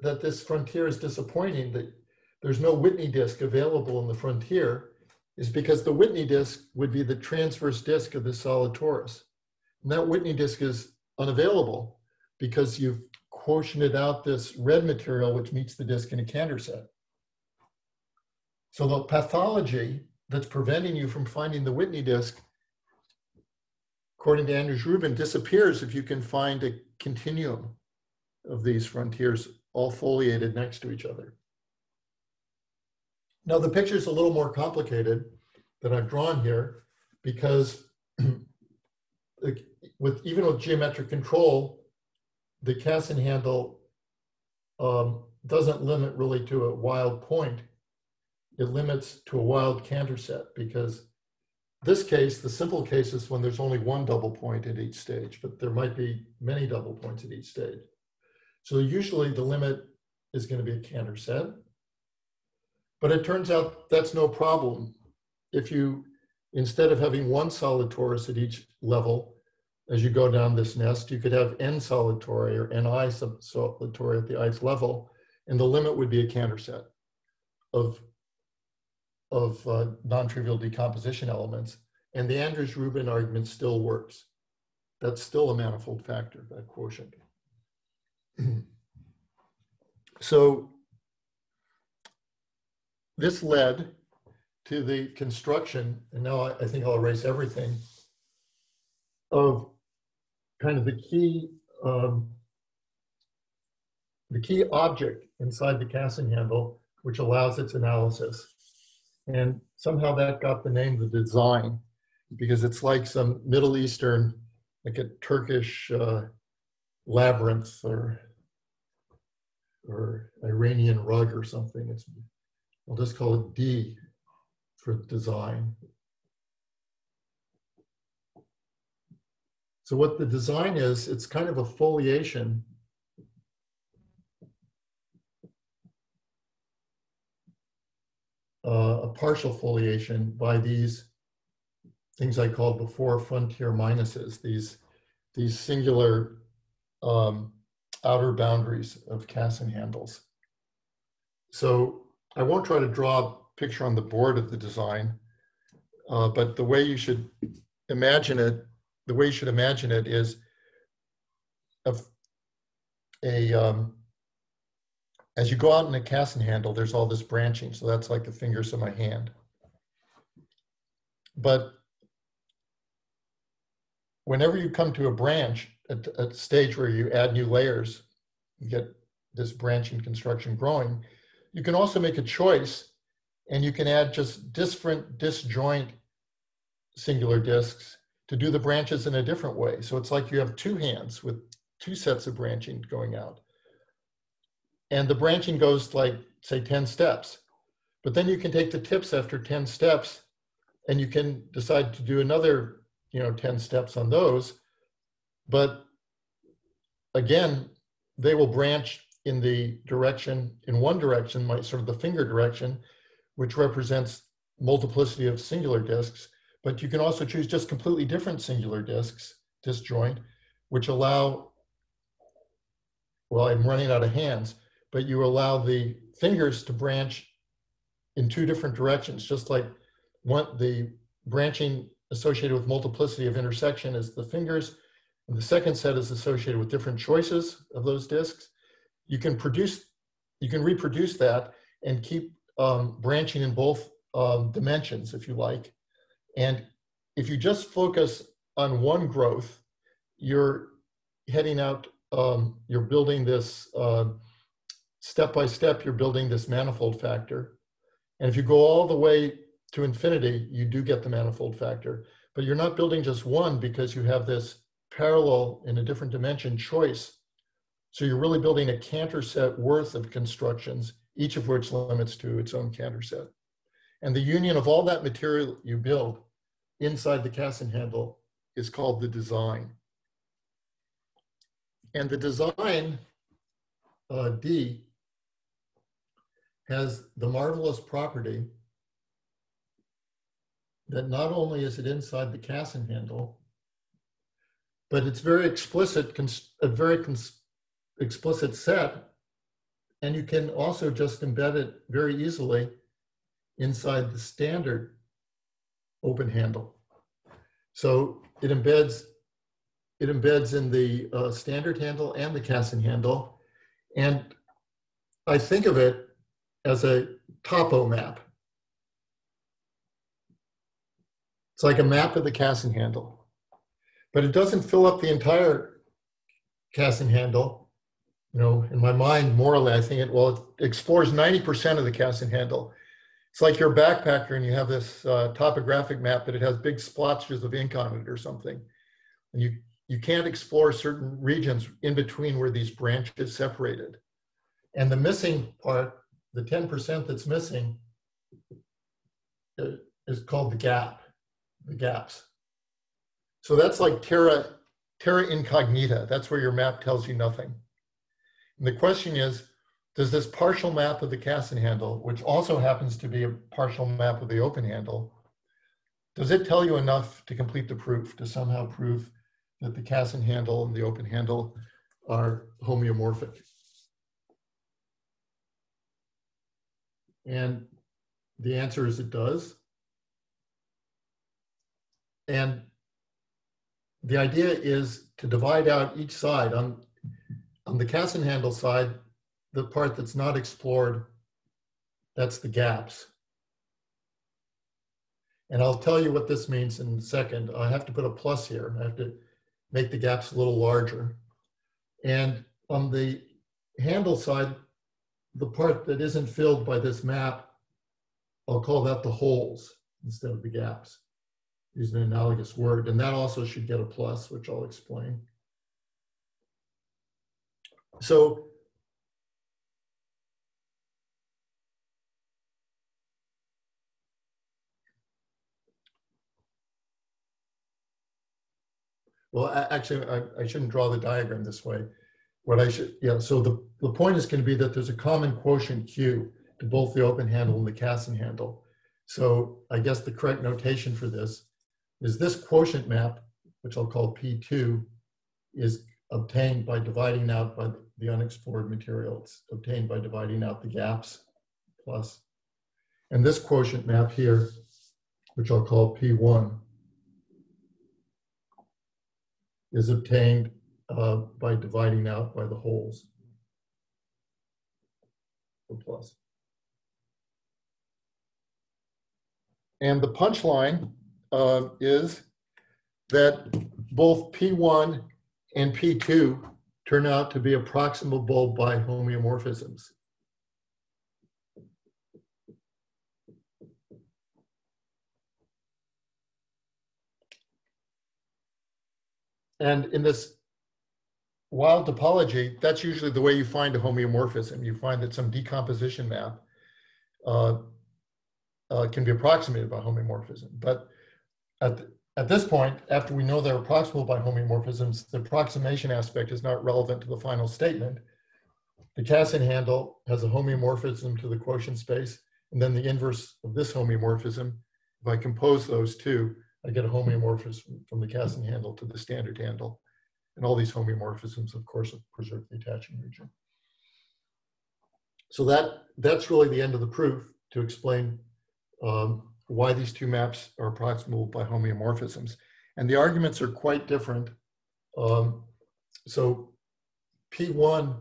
Speaker 3: that this frontier is disappointing, that there's no Whitney disk available in the frontier, is because the Whitney disk would be the transverse disk of the solid torus. And that Whitney disk is unavailable because you've quotiented out this red material which meets the disk in a Cantor set. So the pathology that's preventing you from finding the Whitney disk, according to Andrews Rubin, disappears if you can find a continuum of these frontiers all foliated next to each other. Now the picture is a little more complicated than I've drawn here because *clears throat* with even with geometric control, the Casson handle um, doesn't limit really to a wild point. It limits to a wild Cantor set because this case, the simple case is when there's only one double point at each stage, but there might be many double points at each stage. So usually the limit is going to be a Cantor set. But it turns out that's no problem. If you, instead of having one solid torus at each level, as you go down this nest, you could have n solid tori or ni solid tori at the ith level, and the limit would be a Cantor set of, of uh, non-trivial decomposition elements. And the Andrews-Rubin argument still works. That's still a manifold factor, that quotient. *clears throat* so this led to the construction, and now I, I think I'll erase everything, of kind of the key um, the key object inside the Casson handle, which allows its analysis. And somehow that got the name the design because it's like some Middle Eastern, like a Turkish uh, labyrinth or or Iranian rug or something. It's I'll just call it D for design. So what the design is, it's kind of a foliation uh, a partial foliation by these things I called before frontier minuses, these, these singular um, outer boundaries of Casson handles. So I won't try to draw a picture on the board of the design, uh, but the way you should imagine it, the way you should imagine it is of a, um, as you go out in a Casson handle, there's all this branching. So that's like the fingers of my hand. But whenever you come to a branch, at a stage where you add new layers, you get this branching construction growing, you can also make a choice and you can add just different disjoint singular discs to do the branches in a different way. So it's like you have two hands with two sets of branching going out and the branching goes like say 10 steps. But then you can take the tips after 10 steps and you can decide to do another you know 10 steps on those. But again they will branch in the direction in one direction my sort of the finger direction which represents multiplicity of singular discs but you can also choose just completely different singular discs disjoint which allow well i'm running out of hands but you allow the fingers to branch in two different directions, just like one, the branching associated with multiplicity of intersection is the fingers, and the second set is associated with different choices of those discs. You can produce, you can reproduce that and keep um, branching in both um, dimensions, if you like. And if you just focus on one growth, you're heading out, um, you're building this uh, step by step, you're building this manifold factor. And if you go all the way to infinity, you do get the manifold factor. But you're not building just one because you have this parallel in a different dimension choice. So you're really building a Cantor set worth of constructions, each of which limits to its own Cantor set. And the union of all that material you build inside the Casson handle is called the design. And the design, uh, D, has the marvelous property that not only is it inside the Casson handle, but it's very explicit, a very explicit set, and you can also just embed it very easily inside the standard open handle. So it embeds it embeds in the uh, standard handle and the Casson handle, and I think of it as a topo map. It's like a map of the Casson handle, but it doesn't fill up the entire Casson handle. You know, in my mind, morally, I think it, well, it explores 90% of the Casson handle. It's like you're a backpacker and you have this uh, topographic map, but it has big splotches of ink on it or something. And you, you can't explore certain regions in between where these branches separated. And the missing part the 10% that's missing is called the gap, the gaps. So that's like terra, terra incognita. That's where your map tells you nothing. And the question is, does this partial map of the Casson handle, which also happens to be a partial map of the open handle, does it tell you enough to complete the proof, to somehow prove that the Casson handle and the open handle are homeomorphic? And the answer is it does. And the idea is to divide out each side. On, on the Casson handle side, the part that's not explored, that's the gaps. And I'll tell you what this means in a second. I have to put a plus here. I have to make the gaps a little larger. And on the handle side, the part that isn't filled by this map, I'll call that the holes instead of the gaps. Use an analogous word. And that also should get a plus, which I'll explain. So Well, actually, I, I shouldn't draw the diagram this way. What I should, yeah, so the, the point is going to be that there's a common quotient Q to both the open handle and the Casson handle. So I guess the correct notation for this is this quotient map, which I'll call P2, is obtained by dividing out by the unexplored material. It's obtained by dividing out the gaps plus. And this quotient map here, which I'll call P1, is obtained uh, by dividing out by the holes. Plus. And the punchline uh, is that both P1 and P2 turn out to be approximable by homeomorphisms. And in this wild topology, that's usually the way you find a homeomorphism. You find that some decomposition map uh, uh, can be approximated by homeomorphism. But at, at this point, after we know they're approximable by homeomorphisms, the approximation aspect is not relevant to the final statement. The Casson handle has a homeomorphism to the quotient space, and then the inverse of this homeomorphism. If I compose those two, I get a homeomorphism from the Casson handle to the standard handle. And all these homeomorphisms, of course, preserve the attaching region. So that, that's really the end of the proof to explain um, why these two maps are approximable by homeomorphisms. And the arguments are quite different. Um, so P1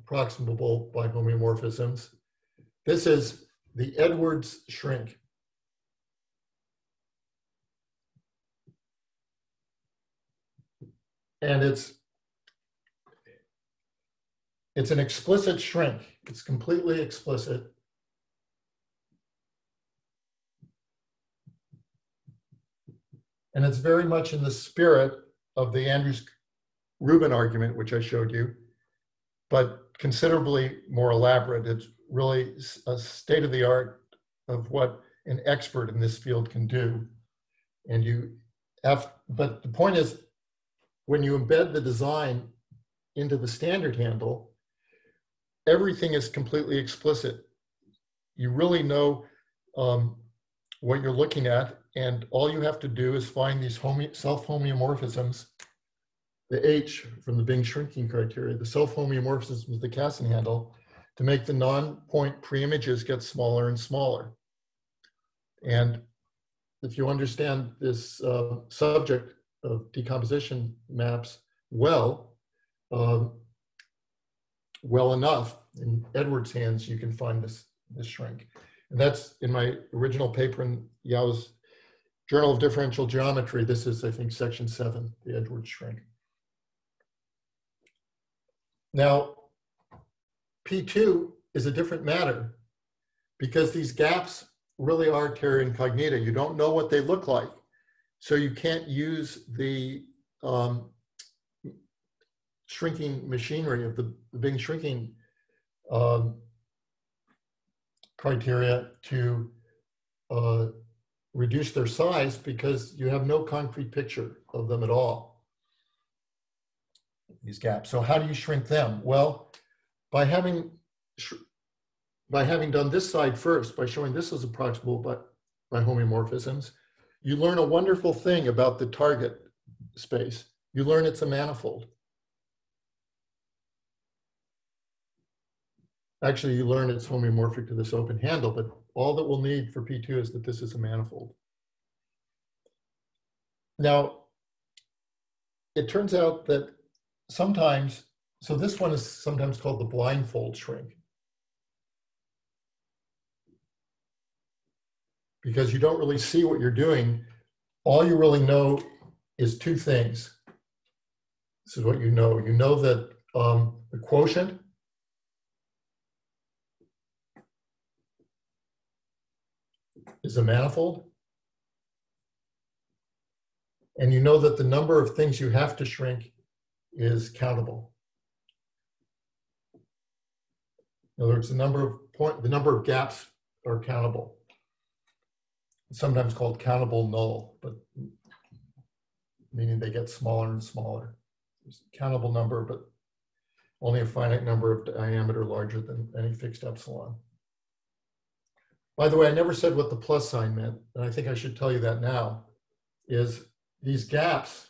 Speaker 3: approximable by homeomorphisms. This is the Edwards shrink. And it's it's an explicit shrink. It's completely explicit. And it's very much in the spirit of the Andrews Rubin argument, which I showed you, but considerably more elaborate. It's really a state of the art of what an expert in this field can do. And you have, but the point is, when you embed the design into the standard handle, everything is completely explicit. You really know um, what you're looking at, and all you have to do is find these self-homeomorphisms, the H from the Bing shrinking criteria, the self-homeomorphisms of the Casson handle, to make the non-point pre-images get smaller and smaller. And if you understand this uh, subject of decomposition maps well, um, well enough. In Edwards' hands, you can find this, this shrink. And that's in my original paper in Yau's Journal of Differential Geometry. This is, I think, section seven, the Edwards shrink. Now, P2 is a different matter because these gaps really are terra incognita. You don't know what they look like. So you can't use the um, shrinking machinery of the, the shrinking um, criteria to uh, reduce their size because you have no concrete picture of them at all, these gaps. So how do you shrink them? Well, by having by having done this side first, by showing this as approximable by, by homeomorphisms, you learn a wonderful thing about the target space. You learn it's a manifold. Actually, you learn it's homeomorphic to this open handle, but all that we'll need for P2 is that this is a manifold. Now, it turns out that sometimes so this one is sometimes called the blindfold shrink. Because you don't really see what you're doing. All you really know is two things. This is what you know. You know that um, the quotient is a manifold. And you know that the number of things you have to shrink is countable. In other words, the number of point, the number of gaps are countable. Sometimes called countable null, but meaning they get smaller and smaller. There's a countable number, but only a finite number of diameter larger than any fixed epsilon. By the way, I never said what the plus sign meant, and I think I should tell you that now, is these gaps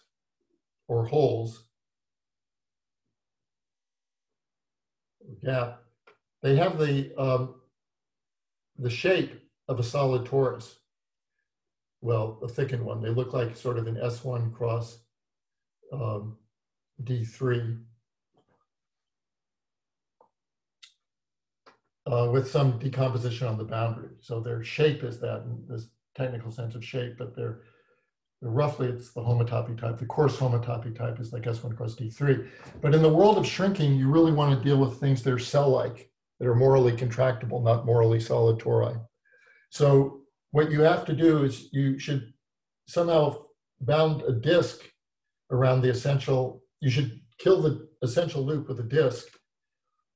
Speaker 3: or holes, gap, they have the, um, the shape of a solid torus. Well, a thickened one. They look like sort of an S1 cross um, D3 uh, with some decomposition on the boundary. So their shape is that in this technical sense of shape, but they're, they're roughly it's the homotopy type. The coarse homotopy type is like S1 cross D3. But in the world of shrinking, you really want to deal with things that are cell-like, that are morally contractible, not morally solid tori. So what you have to do is you should somehow bound a disk around the essential, you should kill the essential loop with a disk,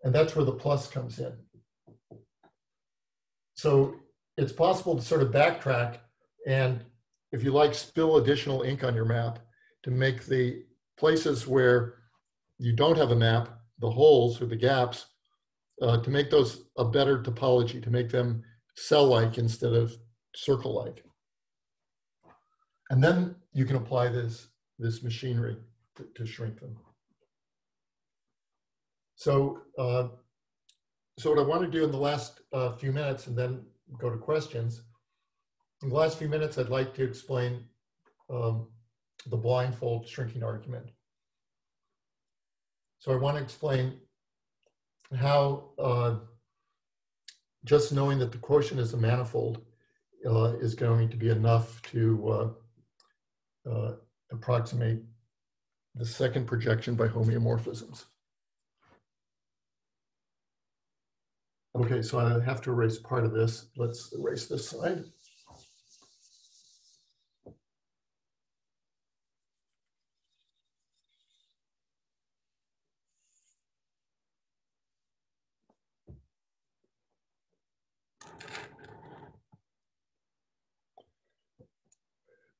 Speaker 3: and that's where the plus comes in. So it's possible to sort of backtrack and, if you like, spill additional ink on your map to make the places where you don't have a map, the holes or the gaps, uh, to make those a better topology, to make them cell-like instead of circle-like. And then you can apply this, this machinery to, to shrink them. So uh, so what I want to do in the last uh, few minutes and then go to questions. In the last few minutes, I'd like to explain um, the blindfold shrinking argument. So I want to explain how uh, just knowing that the quotient is a manifold uh, is going to be enough to uh, uh, approximate the second projection by homeomorphisms. Okay, so I have to erase part of this. Let's erase this side.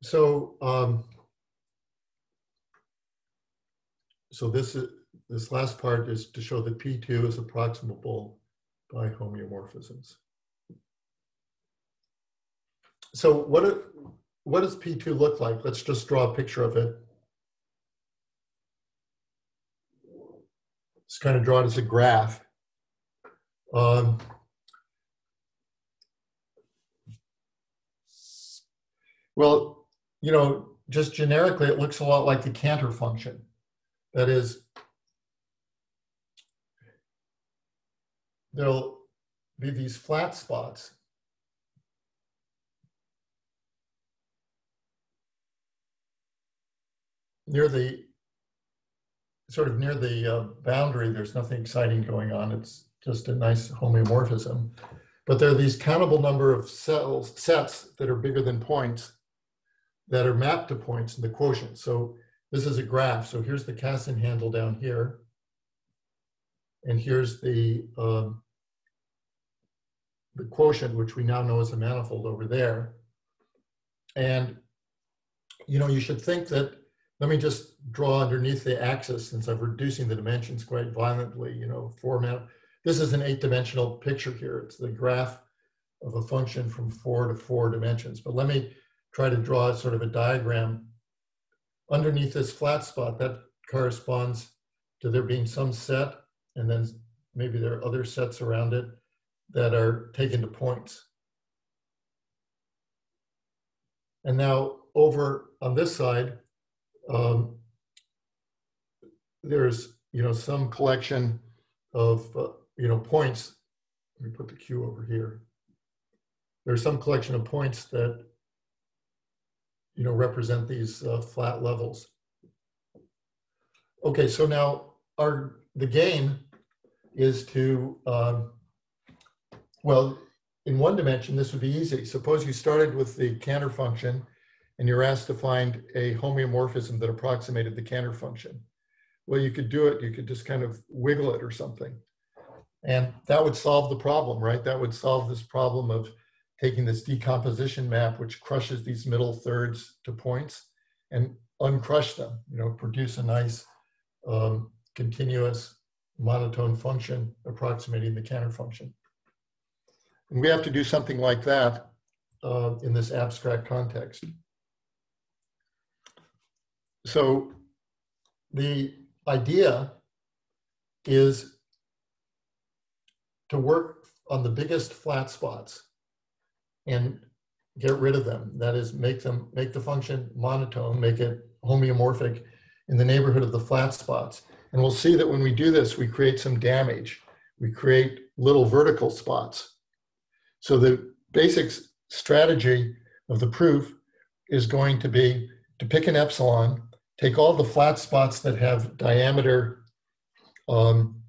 Speaker 3: So, um, so this is this last part is to show that P2 is approximable by homeomorphisms. So what, what does P2 look like? Let's just draw a picture of it. Just kind of draw it as a graph. Um, well, you know, just generically, it looks a lot like the Cantor function. That is, there'll be these flat spots. Near the, sort of near the uh, boundary, there's nothing exciting going on. It's just a nice homeomorphism. But there are these countable number of cells, sets that are bigger than points that are mapped to points in the quotient. So this is a graph. So here's the Casson handle down here. And here's the um, the quotient, which we now know is a manifold over there. And, you know, you should think that, let me just draw underneath the axis since I'm reducing the dimensions quite violently, you know, four. This is an eight dimensional picture here. It's the graph of a function from four to four dimensions. But let me try to draw sort of a diagram underneath this flat spot that corresponds to there being some set and then maybe there are other sets around it that are taken to points. And now over on this side, um, there's you know, some collection of, uh, you know, points. Let me put the Q over here. There's some collection of points that, you know, represent these uh, flat levels. Okay, so now our the game is to, um, well, in one dimension, this would be easy. Suppose you started with the Cantor function and you're asked to find a homeomorphism that approximated the Cantor function. Well, you could do it, you could just kind of wiggle it or something. And that would solve the problem, right? That would solve this problem of taking this decomposition map, which crushes these middle thirds to points and uncrush them, you know, produce a nice um, continuous monotone function approximating the Cantor function. And we have to do something like that uh, in this abstract context. So the idea is to work on the biggest flat spots and get rid of them. That is, make them make the function monotone, make it homeomorphic in the neighborhood of the flat spots. And we'll see that when we do this, we create some damage. We create little vertical spots. So the basic strategy of the proof is going to be to pick an epsilon, take all the flat spots that have diameter um,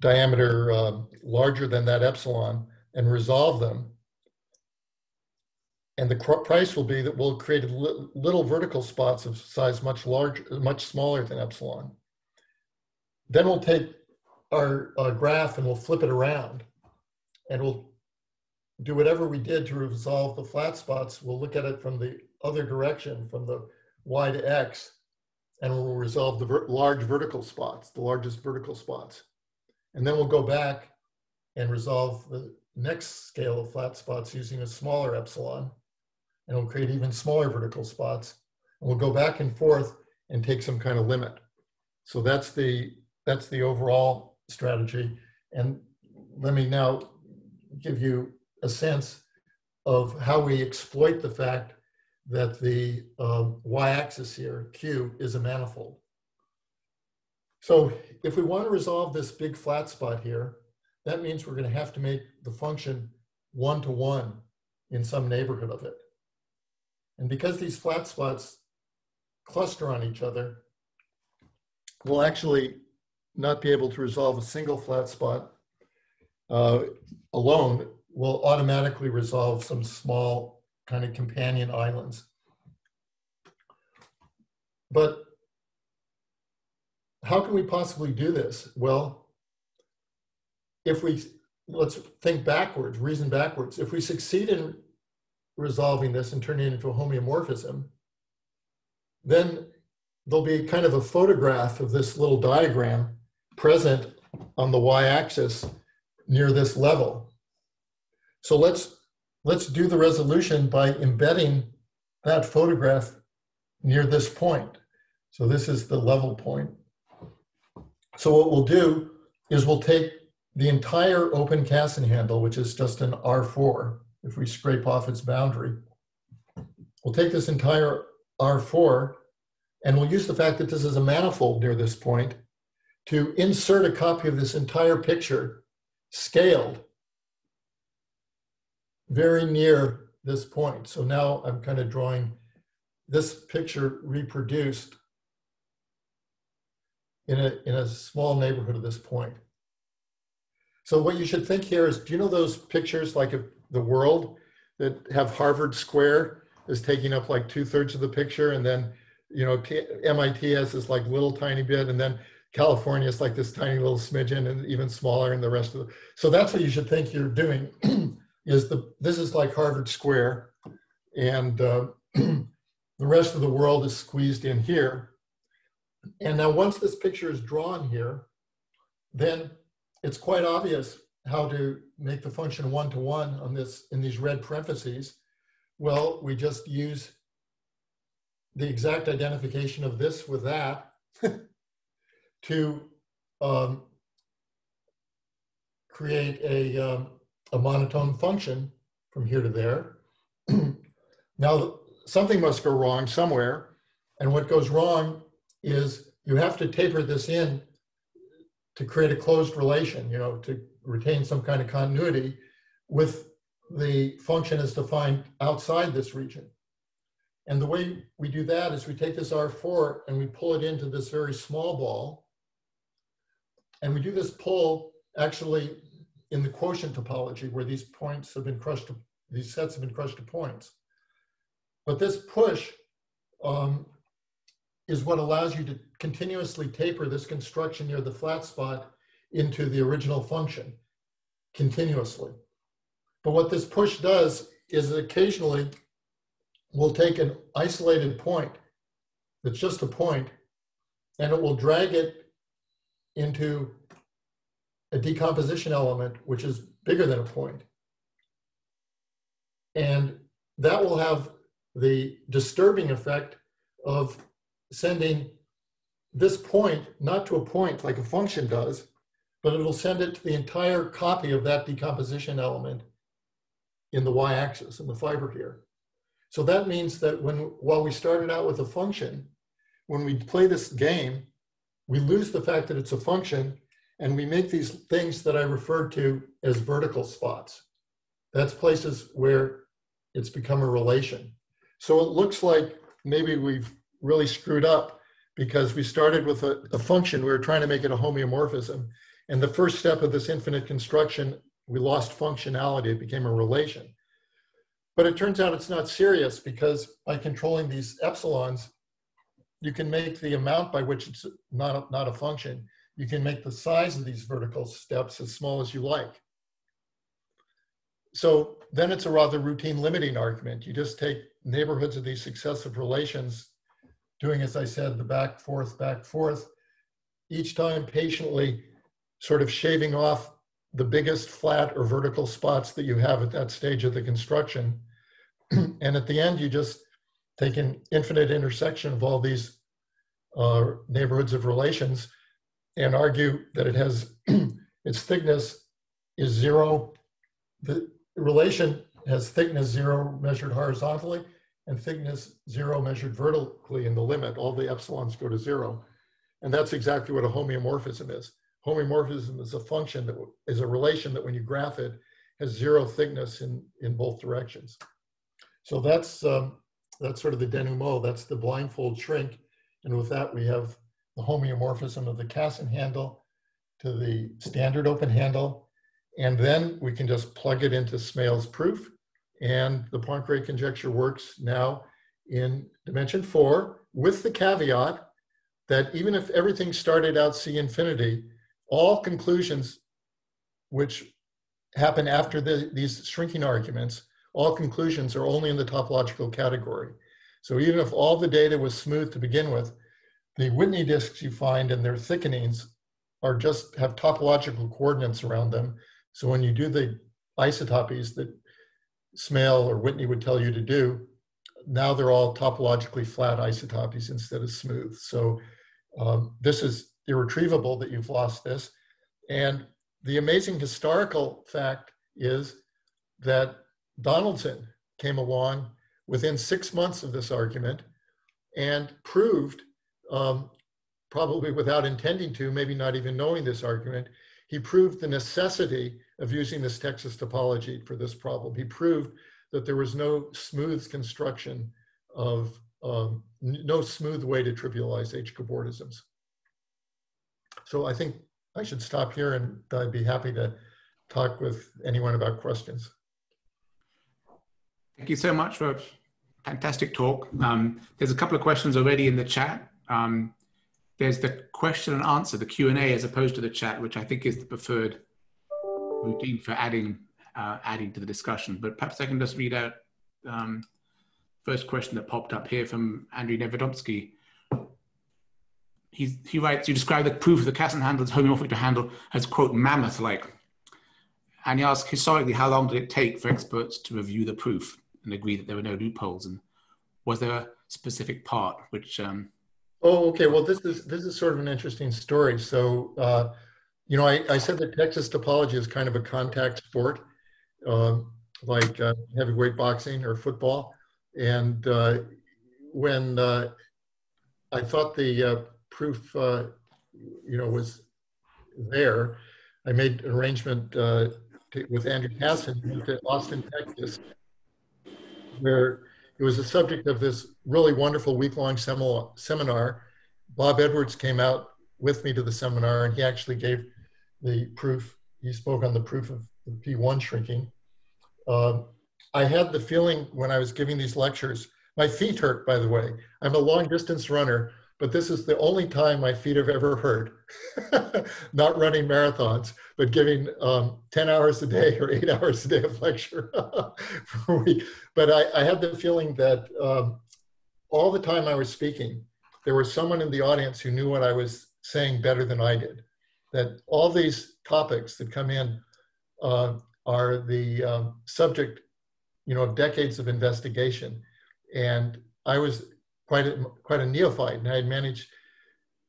Speaker 3: diameter uh, larger than that epsilon and resolve them. And the price will be that we'll create little vertical spots of size much larger, much smaller than epsilon. Then we'll take our, our graph and we'll flip it around and we'll do whatever we did to resolve the flat spots. We'll look at it from the other direction, from the y to x, and we'll resolve the ver large vertical spots, the largest vertical spots. And then we'll go back and resolve the next scale of flat spots using a smaller epsilon and it'll create even smaller vertical spots. And we'll go back and forth and take some kind of limit. So that's the, that's the overall strategy. And let me now give you a sense of how we exploit the fact that the uh, y-axis here, q, is a manifold. So if we want to resolve this big flat spot here, that means we're going to have to make the function one-to-one -one in some neighborhood of it. And because these flat spots cluster on each other, we'll actually not be able to resolve a single flat spot uh, alone. We'll automatically resolve some small kind of companion islands. But how can we possibly do this? Well, if we, let's think backwards, reason backwards. If we succeed in resolving this and turning it into a homeomorphism, then there'll be kind of a photograph of this little diagram present on the y-axis near this level. So let's, let's do the resolution by embedding that photograph near this point. So this is the level point. So what we'll do is we'll take the entire open Casson handle, which is just an R4, if we scrape off its boundary. We'll take this entire R4 and we'll use the fact that this is a manifold near this point to insert a copy of this entire picture scaled very near this point. So now I'm kind of drawing this picture reproduced in a, in a small neighborhood of this point. So what you should think here is, do you know those pictures like of the world that have Harvard Square is taking up like two thirds of the picture, and then you know MIT has this like little tiny bit, and then California is like this tiny little smidgen, and even smaller, and the rest of the. So that's what you should think you're doing. *clears throat* is the this is like Harvard Square, and uh, *clears throat* the rest of the world is squeezed in here. And now once this picture is drawn here, then it's quite obvious how to make the function one-to-one on this in these red parentheses. Well, we just use the exact identification of this with that *laughs* to um, create a, um, a monotone function from here to there. *clears throat* now, something must go wrong somewhere. And what goes wrong is you have to taper this in to create a closed relation, you know, to retain some kind of continuity with the function as defined outside this region. And the way we do that is we take this R4 and we pull it into this very small ball. And we do this pull actually in the quotient topology where these points have been crushed, to, these sets have been crushed to points. But this push um, is what allows you to continuously taper this construction near the flat spot into the original function continuously. But what this push does is occasionally will take an isolated point that's just a point and it will drag it into a decomposition element which is bigger than a point. And that will have the disturbing effect of sending this point not to a point like a function does, but it'll send it to the entire copy of that decomposition element in the y-axis in the fiber here. So that means that when while we started out with a function, when we play this game, we lose the fact that it's a function and we make these things that I referred to as vertical spots. That's places where it's become a relation. So it looks like maybe we've really screwed up because we started with a, a function, we were trying to make it a homeomorphism. And the first step of this infinite construction, we lost functionality, it became a relation. But it turns out it's not serious because by controlling these epsilons, you can make the amount by which it's not a, not a function, you can make the size of these vertical steps as small as you like. So then it's a rather routine limiting argument. You just take neighborhoods of these successive relations, doing, as I said, the back, forth, back, forth, each time patiently sort of shaving off the biggest flat or vertical spots that you have at that stage of the construction. *clears throat* and at the end, you just take an infinite intersection of all these uh, neighborhoods of relations and argue that it has *clears throat* its thickness is zero. The relation has thickness zero measured horizontally and thickness zero measured vertically in the limit. All the epsilons go to zero. And that's exactly what a homeomorphism is Homeomorphism is a function that is a relation that when you graph it has zero thickness in, in both directions. So that's, um, that's sort of the denouement, that's the blindfold shrink. And with that, we have the homeomorphism of the Casson handle to the standard open handle. And then we can just plug it into Smale's proof. And the Poincare conjecture works now in dimension four with the caveat that even if everything started out C infinity, all conclusions which happen after the, these shrinking arguments, all conclusions are only in the topological category. So even if all the data was smooth to begin with, the Whitney disks you find and their thickenings are just have topological coordinates around them. So when you do the isotopies that Smale or Whitney would tell you to do, now they're all topologically flat isotopies instead of smooth. So um, this is irretrievable that you've lost this. And the amazing historical fact is that Donaldson came along within six months of this argument and proved, um, probably without intending to, maybe not even knowing this argument, he proved the necessity of using this Texas topology for this problem. He proved that there was no smooth construction of, um, no smooth way to trivialize H-cobordisms. So I think I should stop here and I'd be happy to talk with anyone about questions.
Speaker 2: Thank you so much for a fantastic talk. Um, there's a couple of questions already in the chat. Um, there's the question and answer, the Q&A as opposed to the chat, which I think is the preferred routine for adding, uh, adding to the discussion. But perhaps I can just read out um, first question that popped up here from Andrew Nevedomsky he, he writes, you describe the proof of the as homeomorphic to handle as, quote, mammoth-like. And he asks, historically, how long did it take for experts to review the proof and agree that there were no loopholes? And was there a specific part which... Um...
Speaker 3: oh, okay. Well, this is, this is sort of an interesting story. So, uh, you know, I, I said that Texas topology is kind of a contact sport, uh, like uh, heavyweight boxing or football. And uh, when uh, I thought the uh, proof, uh, you know, was there, I made an arrangement to, with Andrew Casson to Austin, Texas, where it was the subject of this really wonderful week-long seminar. Bob Edwards came out with me to the seminar, and he actually gave the proof. you spoke on the proof of the P1 shrinking. Uh, I had the feeling when I was giving these lectures, my feet hurt, by the way. I'm a long distance runner, but this is the only time my feet have ever hurt. *laughs* Not running marathons, but giving um, 10 hours a day or eight *laughs* hours a day of lecture week. *laughs* But I, I had the feeling that um, all the time I was speaking, there was someone in the audience who knew what I was saying better than I did. That all these topics that come in uh, are the um, subject, you know, of decades of investigation. And I was quite a, quite a neophyte, and I had managed,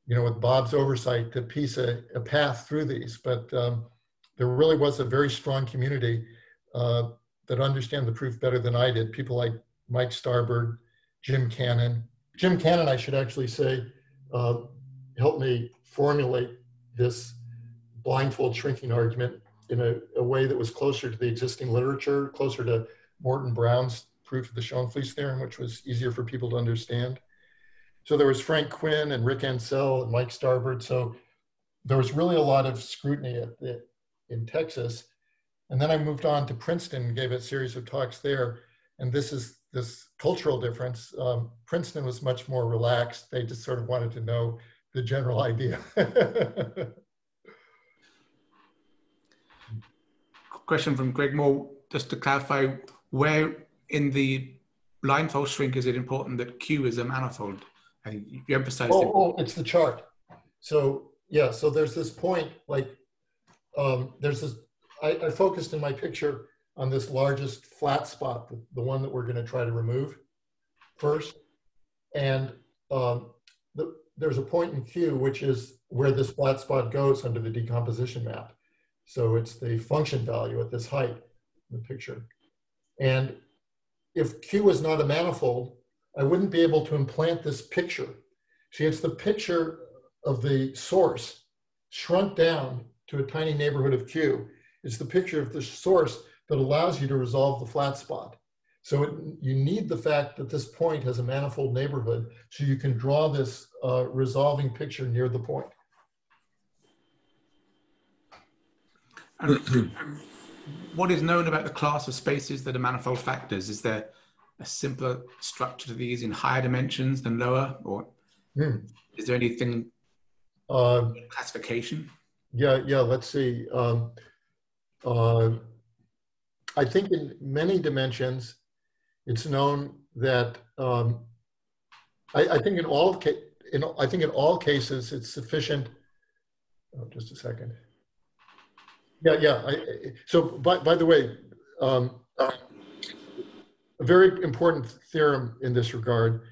Speaker 3: you know, with Bob's oversight to piece a, a path through these. But um, there really was a very strong community uh, that understand the proof better than I did. People like Mike Starbird, Jim Cannon. Jim Cannon, I should actually say, uh, helped me formulate this blindfold shrinking argument in a, a, way that was closer to the existing literature, closer to Morton Brown's proof of the Schoenflies theorem, which was easier for people to understand. So there was Frank Quinn and Rick Ancel and Mike Starbird. So there was really a lot of scrutiny at the, in Texas. And then I moved on to Princeton and gave a series of talks there. And this is this cultural difference. Um, Princeton was much more relaxed. They just sort of wanted to know the general idea. *laughs*
Speaker 2: Question from Greg Moore, just to clarify, where in the blindfold shrink is it important that Q is a manifold? And you emphasized
Speaker 3: oh,
Speaker 2: it.
Speaker 3: Oh, it's the chart. So yeah, so there's this point, like um, there's this, I, I focused in my picture on this largest flat spot, the, the one that we're gonna try to remove first. And um, the, there's a point in Q, which is where this flat spot goes under the decomposition map. So it's the function value at this height in the picture. And if Q is not a manifold, I wouldn't be able to implant this picture. See, it's the picture of the source shrunk down to a tiny neighborhood of Q. It's the picture of the source that allows you to resolve the flat spot. So it, you need the fact that this point has a manifold neighborhood so you can draw this uh, resolving picture near the point. *clears throat*
Speaker 2: what is known about the class of spaces that are manifold factors? Is there a simpler structure to these in higher dimensions than lower, or hmm. is there anything uh, classification?
Speaker 3: Yeah, yeah. Let's see. Um, uh, I think in many dimensions, it's known that um, I, I, think in all in I think in all cases it's sufficient. Oh, just a second. Yeah, yeah. I, so, by, by the way, um, a very important theorem in this regard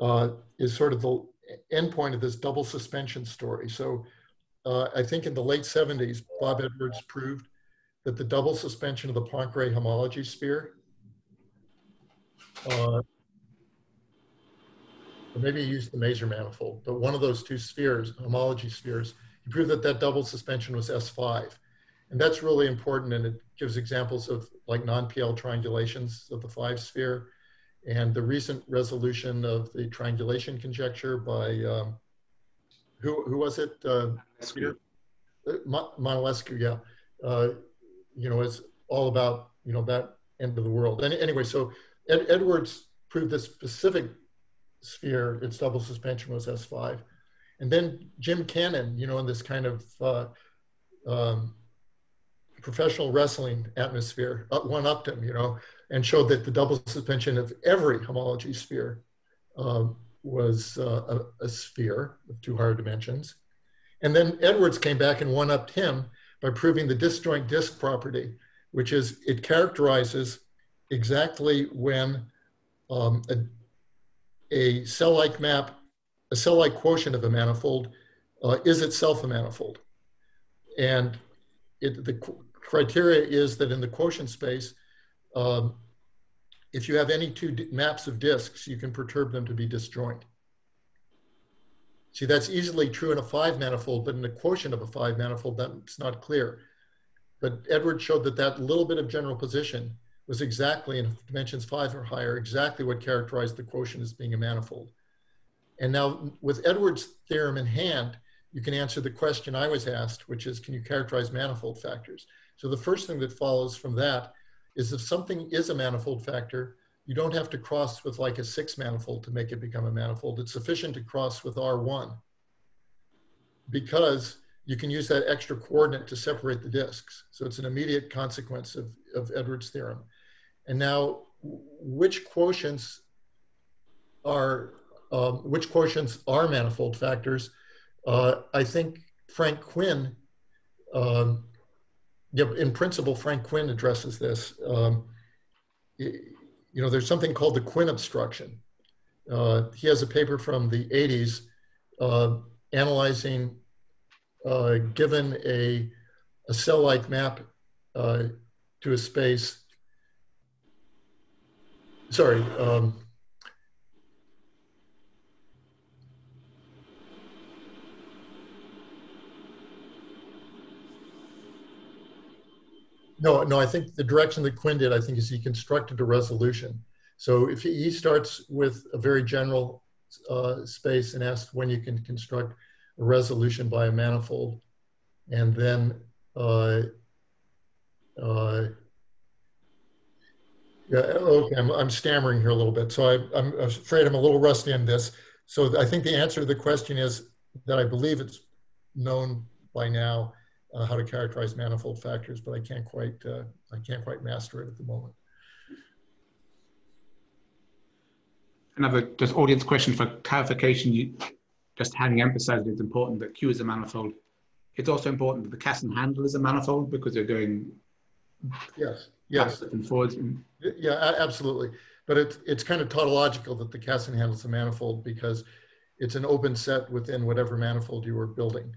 Speaker 3: uh, is sort of the endpoint of this double suspension story. So, uh, I think in the late 70s, Bob Edwards proved that the double suspension of the Poincare homology sphere, uh, or maybe he used the Mazur manifold, but one of those two spheres, homology spheres, he proved that that double suspension was S5. And that's really important and it gives examples of like non-PL triangulations of the five sphere and the recent resolution of the triangulation conjecture by, um, who, who was it? Uh, Manolescu, yeah. Uh, you know, it's all about, you know, that end of the world. And anyway, so Ed, Edwards proved this specific sphere, its double suspension was S5. And then Jim Cannon, you know, in this kind of uh, um, professional wrestling atmosphere, one upped him, you know, and showed that the double suspension of every homology sphere um, was uh, a, a, sphere of two higher dimensions. And then Edwards came back and one upped him by proving the disjoint disk property, which is it characterizes exactly when um, a, a cell-like map, a cell-like quotient of a manifold uh, is itself a manifold. And it, the criteria is that in the quotient space, um, if you have any two maps of disks, you can perturb them to be disjoint. See, that's easily true in a five manifold, but in the quotient of a five manifold, that's not clear. But Edward showed that that little bit of general position was exactly in dimensions five or higher, exactly what characterized the quotient as being a manifold. And now with Edwards' theorem in hand, you can answer the question I was asked, which is, can you characterize manifold factors? So the first thing that follows from that is if something is a manifold factor, you don't have to cross with like a six manifold to make it become a manifold. It's sufficient to cross with R1 because you can use that extra coordinate to separate the disks. So it's an immediate consequence of, of Edwards' theorem. And now, which quotients are um, which quotients are manifold factors? Uh, I think Frank Quinn, um, yeah, in principle, Frank Quinn addresses this. Um, you know, there's something called the Quinn obstruction. Uh, he has a paper from the 80s uh, analyzing, uh, given a, a cell-like map uh, to a space, sorry, um, No, no, I think the direction that Quinn did, I think, is he constructed a resolution. So if he, starts with a very general uh, space and asks when you can construct a resolution by a manifold, and then uh, uh, yeah, okay, I'm, I'm stammering here a little bit, so I, I'm afraid I'm a little rusty on this. So I think the answer to the question is that I believe it's known by now uh, how to characterize manifold factors, but I can't quite uh, I can't quite master it at the moment.
Speaker 2: Another just audience question for clarification. You just having emphasized it's important that Q is a manifold. It's also important that the Casson handle is a manifold because they're going
Speaker 3: yes yes
Speaker 2: and forwards.
Speaker 3: Yeah, absolutely. But it's it's kind of tautological that the Casson handles a manifold because it's an open set within whatever manifold you were building.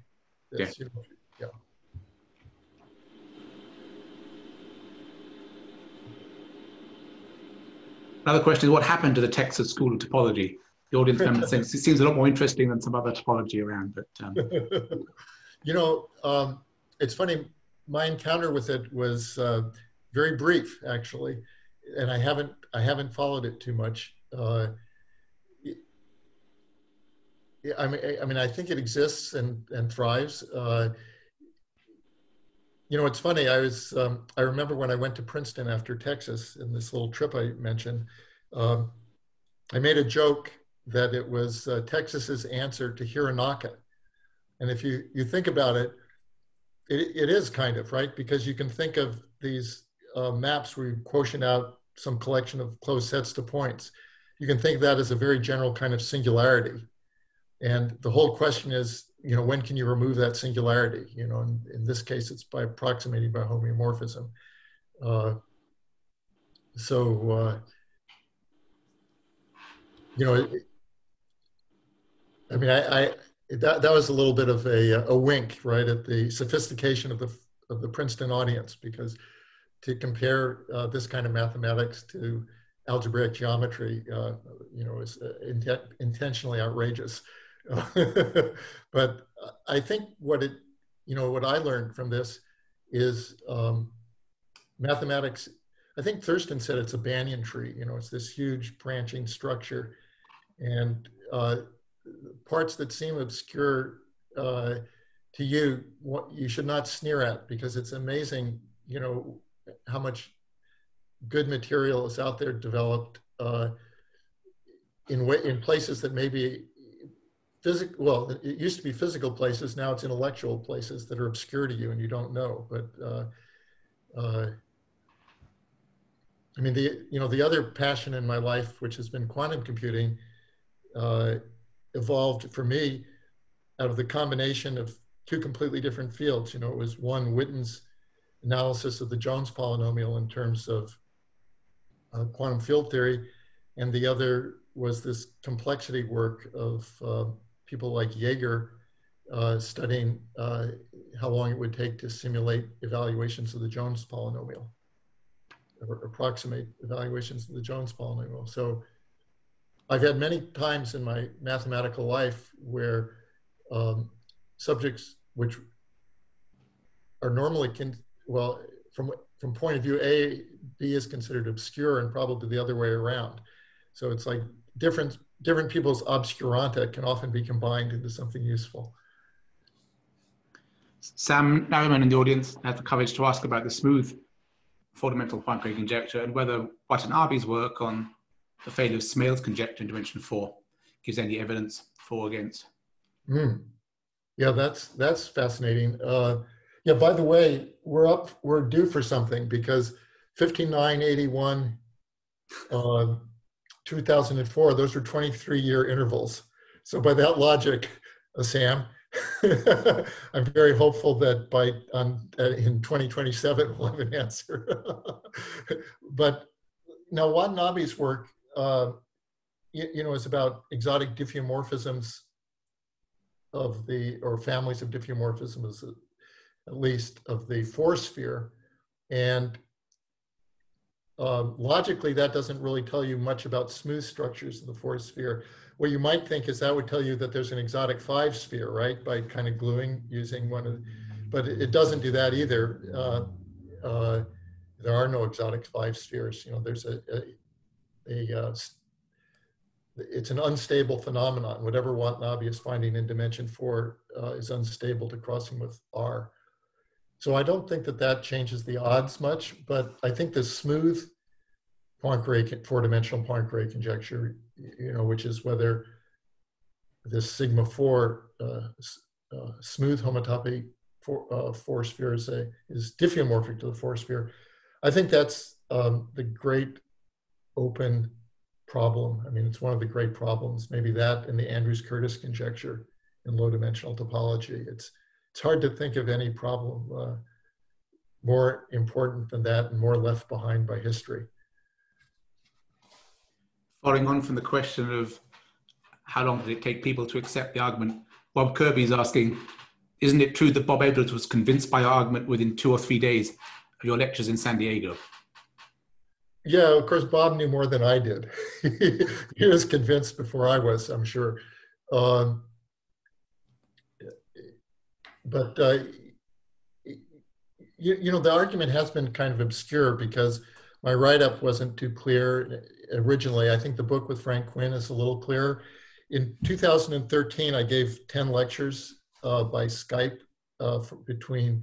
Speaker 2: yeah. You know,
Speaker 3: yeah.
Speaker 2: Another question is what happened to the Texas School of Topology? The audience member *laughs* thinks it seems a lot more interesting than some other topology around. But um... *laughs*
Speaker 3: you know, um, it's funny. My encounter with it was uh, very brief, actually, and I haven't I haven't followed it too much. Uh, I mean, I mean, I think it exists and and thrives. Uh, you know, it's funny. I was, um, I remember when I went to Princeton after Texas in this little trip I mentioned, um, I made a joke that it was uh, Texas's answer to Hironaka. And if you, you think about it, it, it is kind of, right? Because you can think of these uh, maps where you quotient out some collection of closed sets to points. You can think of that as a very general kind of singularity. And the whole question is, you know, when can you remove that singularity? You know, in, in this case, it's by approximating by homeomorphism. Uh, so, uh, you know, I mean, I, I, that, that was a little bit of a, a wink, right, at the sophistication of the, of the Princeton audience, because to compare uh, this kind of mathematics to algebraic geometry, uh, you know, is uh, intent, intentionally outrageous. *laughs* but I think what it, you know, what I learned from this is um, mathematics. I think Thurston said it's a banyan tree. You know, it's this huge branching structure, and uh, parts that seem obscure uh, to you, what you should not sneer at because it's amazing. You know how much good material is out there developed uh, in in places that maybe physical, well, it used to be physical places. Now it's intellectual places that are obscure to you and you don't know. But uh, uh, I mean, the you know the other passion in my life, which has been quantum computing, uh, evolved for me out of the combination of two completely different fields. You know, it was one Witten's analysis of the Jones polynomial in terms of uh, quantum field theory, and the other was this complexity work of uh, people like Jaeger uh, studying uh, how long it would take to simulate evaluations of the Jones polynomial, or approximate evaluations of the Jones polynomial. So I've had many times in my mathematical life where um, subjects which are normally can well from from point of view A, B is considered obscure and probably the other way around. So it's like different different people's obscuranta can often be combined into something useful.
Speaker 2: Sam Nariman in the audience had the courage to ask about the smooth fundamental Poincare conjecture and whether Watanabe's work on the failure of Smale's conjecture in dimension four gives any evidence for or against.
Speaker 3: Mm. Yeah, that's that's fascinating. Uh, yeah, by the way, we're up, we're due for something because 5981, uh, 2004, those were 23 year intervals. So by that logic, uh, Sam, *laughs* I'm very hopeful that by um, in 2027 we'll have an answer. *laughs* but now Watanabe's work, uh, you, you, know, is about exotic diffeomorphisms of the, or families of diffeomorphisms at least of the four sphere. And uh, logically, that doesn't really tell you much about smooth structures of the four sphere. What you might think is that would tell you that there's an exotic five sphere, right? By kind of gluing using one of, the, but it doesn't do that either. Uh, uh, there are no exotic five spheres. You know, there's a, a, a uh, it's an unstable phenomenon. Whatever Watanabe is finding in dimension four uh, is unstable to crossing with R. So I don't think that that changes the odds much, but I think the smooth Poincare, four-dimensional Poincare conjecture, you know, which is whether this sigma four uh, uh, smooth homotopy for, uh, four sphere is, a, is diffeomorphic to the four sphere. I think that's um, the great open problem. I mean, it's one of the great problems. Maybe that and the Andrews-Curtis conjecture in low-dimensional topology. It's it's hard to think of any problem uh, more important than that and more left behind by history.
Speaker 2: Following on from the question of how long did it take people to accept the argument, Bob Kirby is asking, isn't it true that Bob Edwards was convinced by your argument within two or three days of your lectures in San Diego?
Speaker 3: Yeah, of course, Bob knew more than I did. *laughs* he was convinced before I was, I'm sure. Um, but uh, you, you know the argument has been kind of obscure because my write-up wasn't too clear originally. I think the book with Frank Quinn is a little clearer. In 2013, I gave 10 lectures uh, by Skype uh, between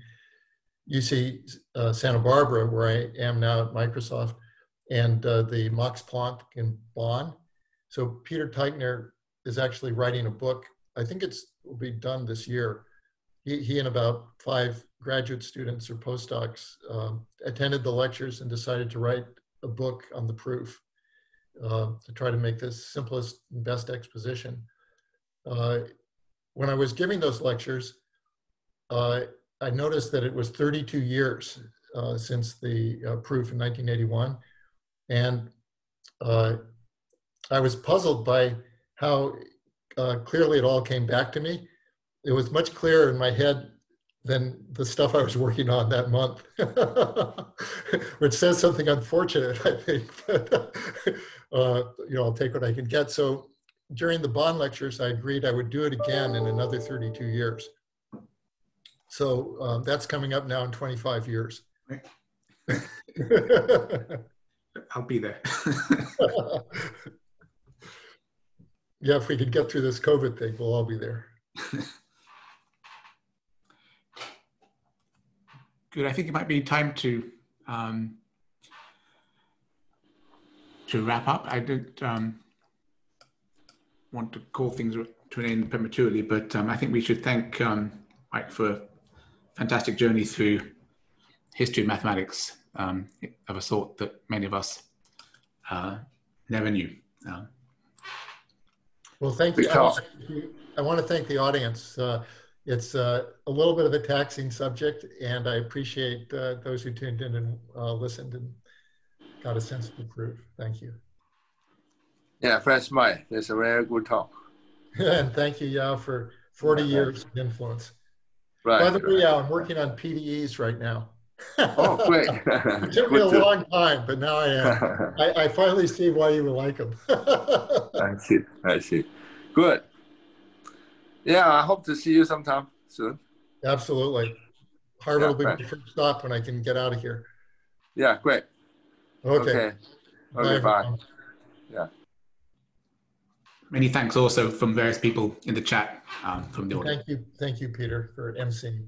Speaker 3: UC uh, Santa Barbara, where I am now at Microsoft, and uh, the Max Planck in Bonn. So Peter Teichner is actually writing a book. I think it's will be done this year he, he and about five graduate students or postdocs um, attended the lectures and decided to write a book on the proof uh, to try to make this simplest and best exposition. Uh, when I was giving those lectures, uh, I noticed that it was 32 years uh, since the uh, proof in 1981. And uh, I was puzzled by how clearly it all came back to me it was much clearer in my head than the stuff I was working on that month, *laughs* which says something unfortunate, I think. But, *laughs* uh, you know, I'll take what I can get. So during the Bonn lectures, I agreed I would do it again in another 32 years. So um, that's coming up now in 25 years. *laughs*
Speaker 2: I'll be there. *laughs*
Speaker 3: yeah, if we could get through this COVID thing, we'll all be there. *laughs*
Speaker 2: Good. I think it might be time to um, to wrap up. I did um, want to call things to an end prematurely, but um, I think we should thank um, Mike for a fantastic journey through history of mathematics um, of a sort that many of us uh, never knew. Um,
Speaker 3: well, thank you. I, I want to thank the audience. Uh, it's uh, a little bit of a taxing subject, and I appreciate uh, those who tuned in and uh, listened and got a sense of the proof. Thank you.
Speaker 1: Yeah, thanks, Mike. That's a very good talk. *laughs*
Speaker 3: and thank you, Yau, for 40 years of influence. Right. By the way, Yau, I'm working on PDEs right now.
Speaker 1: Oh, great. *laughs*
Speaker 3: it took me a too. long time, but now I am. *laughs* I, I finally see why you would like them. *laughs*
Speaker 1: I see. I see. Good. Yeah, I hope to see you sometime soon.
Speaker 3: Absolutely. Harvard
Speaker 1: Yeah,
Speaker 3: will be
Speaker 1: right.
Speaker 3: my first stop when I can get out of here.
Speaker 1: Yeah, great.
Speaker 3: Okay.
Speaker 1: Okay. Okay, bye.
Speaker 3: everyone.
Speaker 2: Many thanks also from various people in the chat um, from the audience.
Speaker 3: Thank you, thank you, Peter, for emceeing.